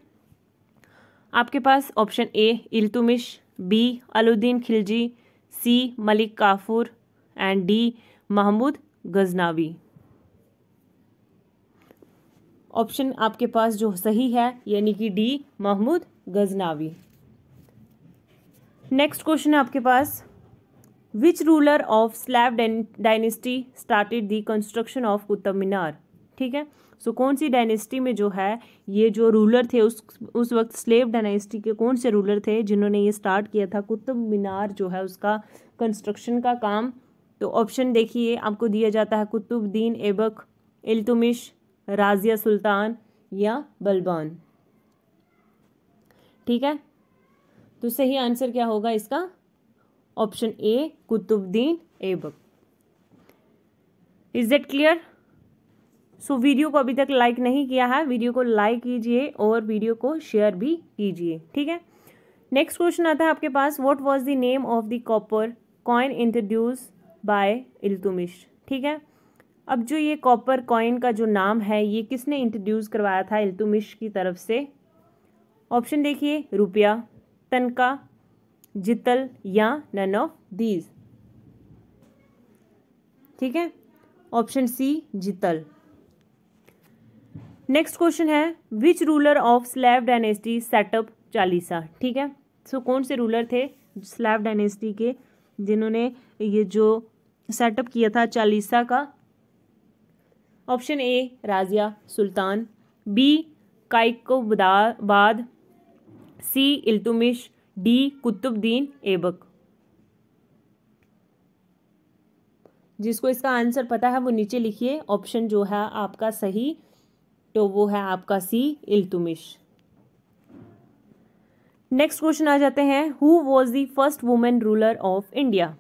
आपके पास option A Iltutmish B Alauddin Khilji C Malik Kafur and D Mahmud Ghaznavi. Option आपके पास जो सही है, यानी कि D Mahmud Ghaznavi. Next question है आपके पास which ruler of slave dynasty started the construction of Qutub Minar ठीक है? सो so, कौन सी डायनेस्टी में जो है ये जो रूलर थे उस उस वक्त स्लेव डायनेस्टी के कौन से रूलर थे जिन्होंने ये स्टार्ट किया था? कुतुब मीनार जो है उसका कंस्ट्रक्शन का काम। तो ऑप्शन देखिए आपको दिया जाता है कुतुबुद्दीन ऐबक इल्तुमिश राजिया सुल्तान या बलबान ठीक है? तो सही आंसर क्या होगा इसका? Option A, Qutbuddin Aibak is that clear so video को अभी तक लाइक नहीं किया है। वीडियो को लाइक कीजिए और वीडियो को शेयर भी कीजिए, ठीक है? नेक्स्ट क्वेश्चन आता है आपके पास। What was the name of the copper coin introduce by Iltutmish ठीक है? अब जो ये कॉपर कॉइन का जो नाम है, ये किसने इंट्रोड्यूस करवाया था इल्तुमिश की तरफ़ से? ऑप्शन देखिए, रुपया तनका जितल या नन ऑफ़ दीज ठीक है? Option C jital. Next question है which ruler of slave dynasty set up Chalisa? ठीक है? सो so, कौन से रूलर थे स्लैब डायनेस्टी के जिन्होंने ये जो सेटअप किया था चालीसा का? Option A Razia Sultan. B Kaikobad C Iltutmish. D Qutbuddin Aibak. जिसको इसका आंसर पता है, वो नीचे लिखिए, ऑप्शन जो है आपका सही तो वो है आपका सी, इल्तुमिश। नेक्स्ट क्वेश्चन आ जाते हैं who was the first women ruler of India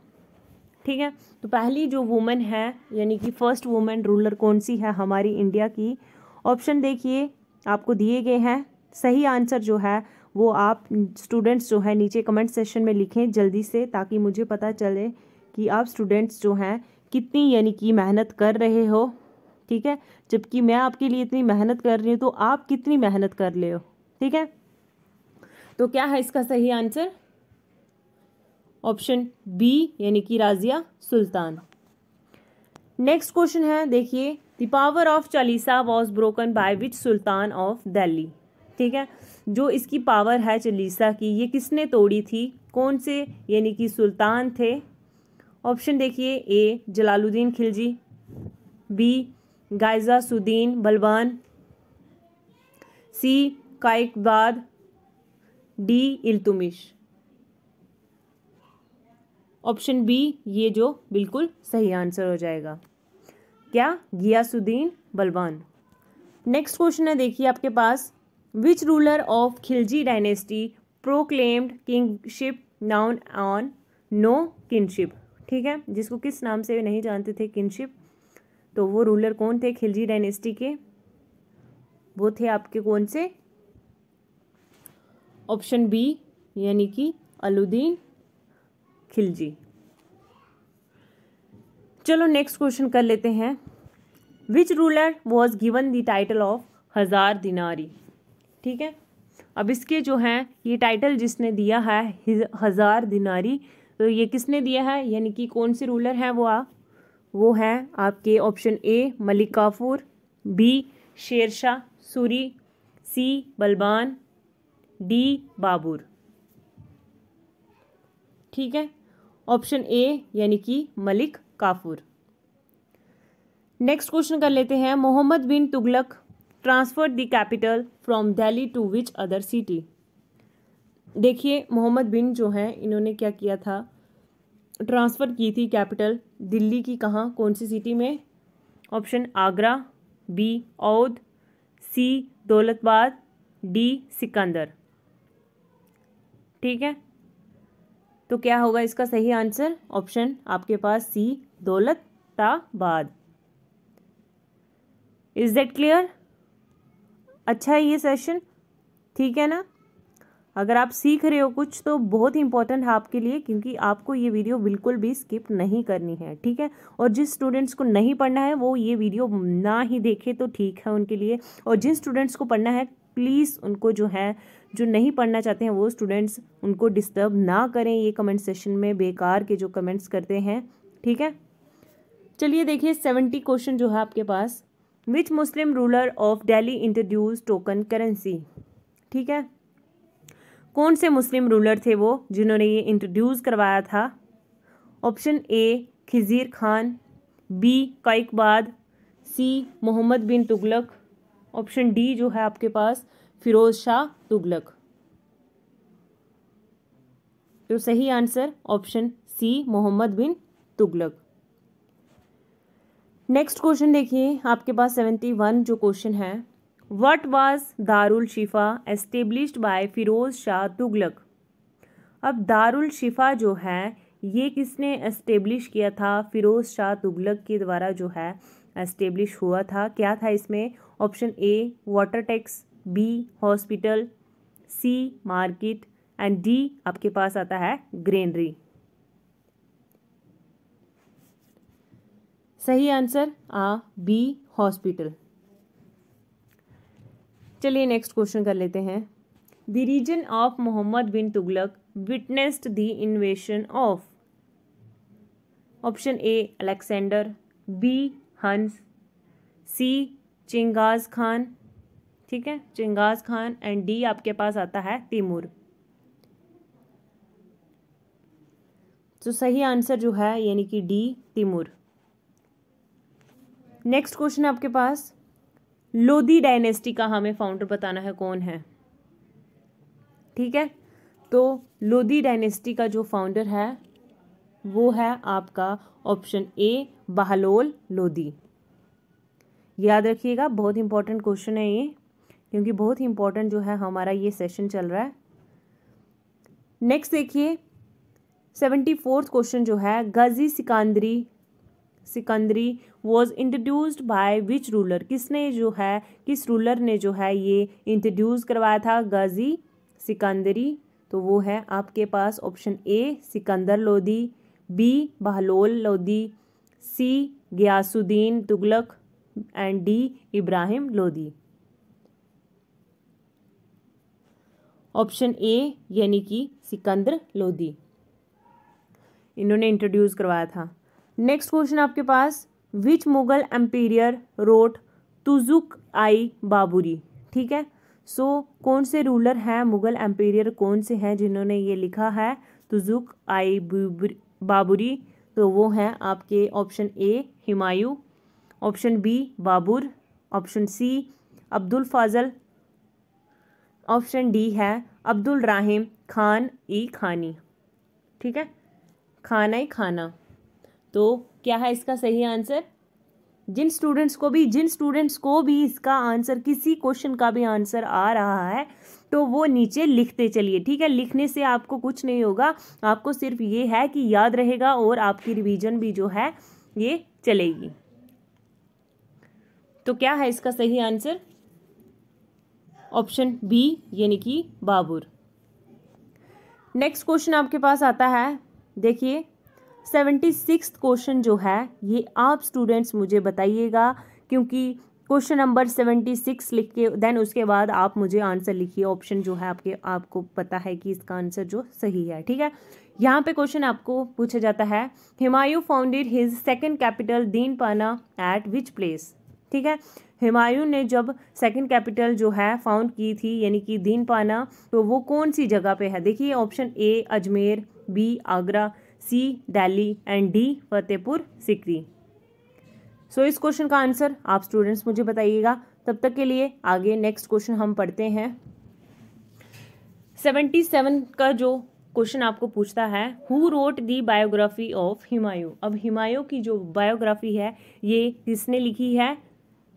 ठीक है तो पहली जो वुमेन है, यानी कि फ़र्स्ट वुमेन रूलर कौन सी है हमारी इंडिया की? ऑप्शन देखिए, आपको दिए गए हैं, सही आंसर जो है वो आप स्टूडेंट्स जो है नीचे कमेंट सेशन में लिखें जल्दी से ताकि मुझे पता चले कि आप स्टूडेंट्स जो हैं कितनी यानी कि मेहनत कर रहे हो, ठीक है? जबकि मैं आपके लिए इतनी मेहनत कर रही हूँ तो आप कितनी मेहनत कर ले हो, ठीक है? तो क्या है इसका सही आंसर ऑप्शन बी यानी कि राजिया सुल्तान। नेक्स्ट क्वेश्चन है, देखिए the power of Chalisa was broken by which sultan of Delhi ठीक है? जो इसकी पावर है चालीसा की, ये किसने तोड़ी थी? कौन से? यानी कि सुल्तान थे। ऑप्शन देखिए A Jalaluddin Khilji B Ghiyasuddin Balban C Kaiqubad D Iltutmish. Option B ये जो बिल्कुल सही आंसर हो जाएगा। क्या? गियासुद्दीन बलवान। नेक्स्ट क्वेश्चन है, देखिए आपके पास। Which ruler of Khilji dynasty proclaimed kingship known on no kinship ठीक है? जिसको किस नाम से नहीं जानते थे किनशिप तो वो रूलर कौन थे खिलजी डायनेस्टी के? वो थे आपके कौन से? ऑप्शन बी यानी कि अलुद्दीन खिलजी चलो नेक्स्ट क्वेश्चन कर लेते हैं। Which ruler was given the title of Hazar Dinari ठीक है? अब इसके जो हैं, ये टाइटल जिसने दिया है हज़ार दिनारी तो ये किसने दिया है? यानी कि कौन से रूलर हैं वो आ? वो हैं आपके option A Malik Kafur B Sher Shah, Suri C Balban D Babur. ठीक है? ऑप्शन ए यानी कि मलिक काफूर। नेक्स्ट क्वेश्चन कर लेते हैं। Muhammad bin Tughlaq transfer the capital from Delhi to which other city. देखिए, मोहम्मद बिन जो है, इन्होंने क्या किया था? ट्रांसफ़र की थी कैपिटल। दिल्ली की कहाँ? कौन सी सिटी में? Option Agra, B Awadh, C Daulatabad, D Sikandar. ठीक है? तो क्या होगा इसका सही आंसर? ऑप्शन आपके पास C Daulatabad. Is that clear अच्छा है ये सेशन ठीक है ना? अगर आप सीख रहे हो कुछ तो बहुत ही इंपॉर्टेंट है आपके लिए, क्योंकि आपको ये वीडियो बिल्कुल भी स्किप नहीं करनी है, ठीक है? और जिस स्टूडेंट्स को नहीं पढ़ना है, वो ये वीडियो ना ही देखे तो ठीक है उनके लिए। और जिन स्टूडेंट्स को पढ़ना है प्लीज़ उनको जो है, जो नहीं पढ़ना चाहते हैं, वो स्टूडेंट्स उनको डिस्टर्ब ना करें ये कमेंट सेशन में, बेकार के जो कमेंट्स करते हैं, ठीक है? चलिए देखिए सेवेंटी क्वेश्चन जो है आपके पास। Which Muslim ruler of Delhi introduce token currency ठीक है? कौन से मुस्लिम रूलर थे वो जिन्होंने ये इंट्रोड्यूस करवाया था? Option A Khizr Khan. B Kaiqubad C Muhammad bin Tughlaq. Option D जो है आपके पास, फिरोज शाह तुगलक. तो सही answer option C Muhammad bin Tughlaq. Next question देखिए, आपके पास सेवेंटी वन जो क्वेश्चन है what was Darul Shifa established by Firoz Shah Tughlaq अब दारुल शिफा जो है, ये किसने एस्टेब्लिश किया था? फिरोज शाह तुगलक के द्वारा जो है एस्टेब्लिश हुआ था। क्या था इसमें? Option A water tax B hospital C market and D आपके पास आता है ग्रेनरी सही आंसर, आ, बी, हॉस्पिटल। चलिए नेक्स्ट क्वेश्चन कर लेते हैं। The region of Muhammad bin Tughlaq witnessed the invasion of option A Alexander B Huns C Genghis Khan ठीक है? चिंगाज खान एंड डी आपके पास आता है तिमूर तो सही आंसर जो है, यानी कि डी तिमूर नेक्स्ट क्वेश्चन आपके पास। लोधी डायनेस्टी का हमें फाउंडर बताना है कौन है? ठीक है? तो लोधी डायनेस्टी का जो फाउंडर है, वो है आपका ऑप्शन ए बहलोल लोधी। याद रखिएगा, बहुत इंपॉर्टेंट क्वेश्चन है ये, क्योंकि बहुत ही इंपॉर्टेंट जो है हमारा ये सेशन चल रहा है। नेक्स्ट देखिए सेवेंटी फोर्थ क्वेश्चन जो है Gaz Sikandari Sikandari was introduced by which ruler किसने जो है, किस रूलर ने जो है ये इंट्रोड्यूस करवाया था? गाजी सिकंदरी। तो वो है आपके पास option A Sikandar Lodi B Bahlol Lodi C Ghiyasuddin Tughlaq and D Ibrahim Lodi. Option A यानी कि सिकंदर लोधी। इन्होंने इंट्रोड्यूस करवाया था। नेक्स्ट क्वेश्चन आपके पास which Mughal emperor wrote Tuzuk i Baburi ठीक है? सो so, कौन से रूलर हैं मुगल एम्पीरियर कौन से हैं जिन्होंने ये लिखा है तुजुक आई बाबुरी तो वो हैं आपके option A Humayun option B Babur option C Abul Fazl option D है अब्दुल राहिम खान ई खानी ठीक है? खाना ही खाना। तो क्या है इसका सही आंसर? जिन स्टूडेंट्स को भी, जिन स्टूडेंट्स को भी इसका आंसर, किसी क्वेश्चन का भी आंसर आ रहा है तो वो नीचे लिखते चलिए, ठीक है? लिखने से आपको कुछ नहीं होगा। आपको सिर्फ़ ये है कि याद रहेगा और आपकी रिवीजन भी जो है, ये चलेगी। तो क्या है इसका सही आंसर? ऑप्शन बी यानी कि बाबुर। नेक्स्ट क्वेश्चन आपके पास आता है। देखिए सेवेंटी सिक्स क्वेश्चन जो है, ये आप स्टूडेंट्स मुझे बताइएगा, क्योंकि क्वेश्चन नंबर सेवेंटी सिक्स लिख के देन उसके बाद आप मुझे आंसर लिखिए ऑप्शन जो है आपके, आपको पता है कि इसका आंसर जो सही है, ठीक है? यहाँ पे क्वेश्चन आपको पूछा जाता है Humayun founded his second capital Din Panah at which place ठीक है? हिमायूं ने जब सेकंड कैपिटल जो है फाउंड की थी, यानी कि दीन पाना तो वो कौन सी जगह पे है? देखिए option A Ajmer B Agra C, Delhi, and D, Fatehpur, Sikri. So इस क्वेश्चन का आंसर आप स्टूडेंट्स मुझे बताइएगा। तब तक के लिए आगे नेक्स्ट क्वेश्चन हम पढ़ते हैं। सेवेंटी सेवन का जो क्वेश्चन आपको पूछता है who wrote the biography of Humayun अब हिमायू की जो बायोग्राफी है, ये किसने लिखी है?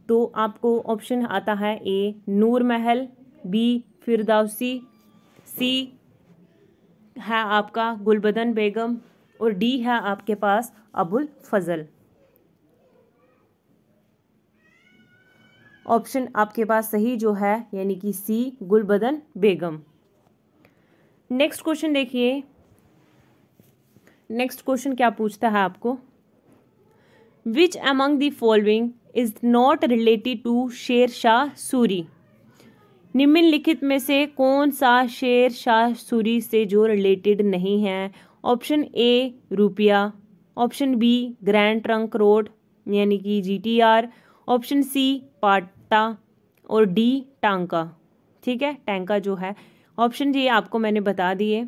तो आपको ऑप्शन आता है ए नूर महल बी फिरदौसी सी है आपका गुलबदन बेगम और डी है आपके पास अबुल फजल। ऑप्शन आपके पास सही जो है, यानी कि C, Gulbadan Begum. Next question देखिए। नेक्स्ट क्वेश्चन क्या पूछता है आपको? Which among the following is not related to Sher Shah Suri? निम्नलिखित में से कौन सा शेर शाह सूरी से जो रिलेटेड नहीं है? Option A rupiya, option B grand trunk road, यानी कि जीटीआर ऑप्शन सी पाटा और डी टांका। ठीक है? टैंका जो है। ऑप्शन जी आपको मैंने बता दिए।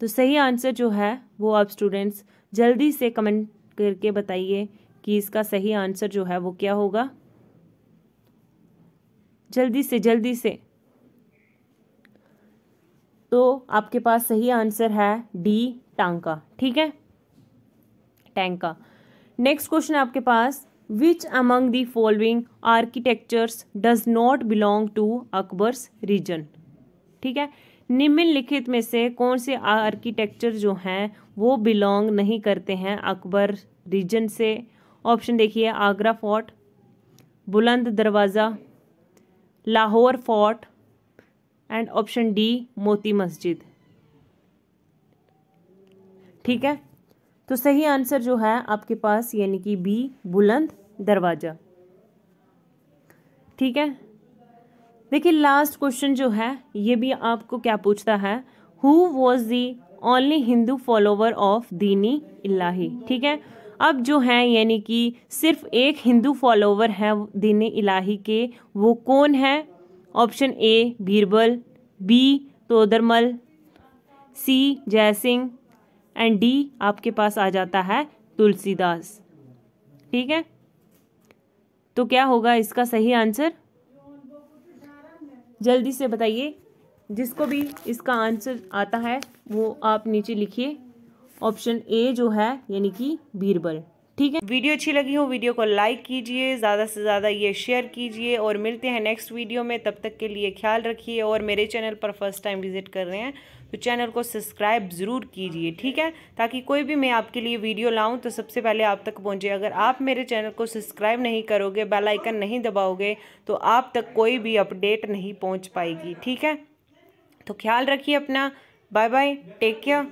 तो सही आंसर जो है वो आप स्टूडेंट्स जल्दी से कमेंट करके बताइए कि इसका सही आंसर जो है वो क्या होगा। जल्दी से जल्दी से। तो आपके पास सही आंसर है डी, टांका। ठीक है? टैंका। नेक्स्ट क्वेश्चन आपके पास which among the following architectures does not belong to Akbar's region ठीक है? निम्नलिखित में से कौन से आर्किटेक्चर जो हैं, वो बिलोंग नहीं करते हैं अकबर रीजन से? ऑप्शन देखिए, Agra fort Buland Darwaza, Lahore fort and option D, Moti Masjid. ठीक है? तो सही आंसर जो है आपके पास, यानी कि बी, बुलंद दरवाज़ा। ठीक है? देखिए लास्ट क्वेश्चन जो है, ये भी आपको क्या पूछता है? Who was the only Hindu follower of Din i Ilahi ठीक है? अब जो है, यानी कि सिर्फ़ एक हिंदू फॉलोवर है दीनी इलाही के, वो कौन है? Option A, Birbal, B, Todarmal, C, Jai Singh and D आपके पास आ जाता है तुलसीदास। ठीक है? तो क्या होगा इसका सही आंसर? जल्दी से बताइए। जिसको भी इसका आंसर आता है, वो आप नीचे लिखिए। ऑप्शन ए जो है, यानी कि बीरबल। ठीक है? वीडियो अच्छी लगी हो, वीडियो को लाइक कीजिए, ज़्यादा से ज़्यादा ये शेयर कीजिए और मिलते हैं नेक्स्ट वीडियो में। तब तक के लिए ख्याल रखिए और मेरे चैनल पर फ़र्स्ट टाइम विज़िट कर रहे हैं तो चैनल को सब्सक्राइब ज़रूर कीजिए, ठीक है? ताकि कोई भी मैं आपके लिए वीडियो लाऊं तो सबसे पहले आप तक पहुँचे। अगर आप मेरे चैनल को सब्सक्राइब नहीं करोगे बेल आइकन नहीं दबाओगे तो आप तक कोई भी अपडेट नहीं पहुँच पाएगी, ठीक है? तो ख्याल रखिए अपना। Bye bye take care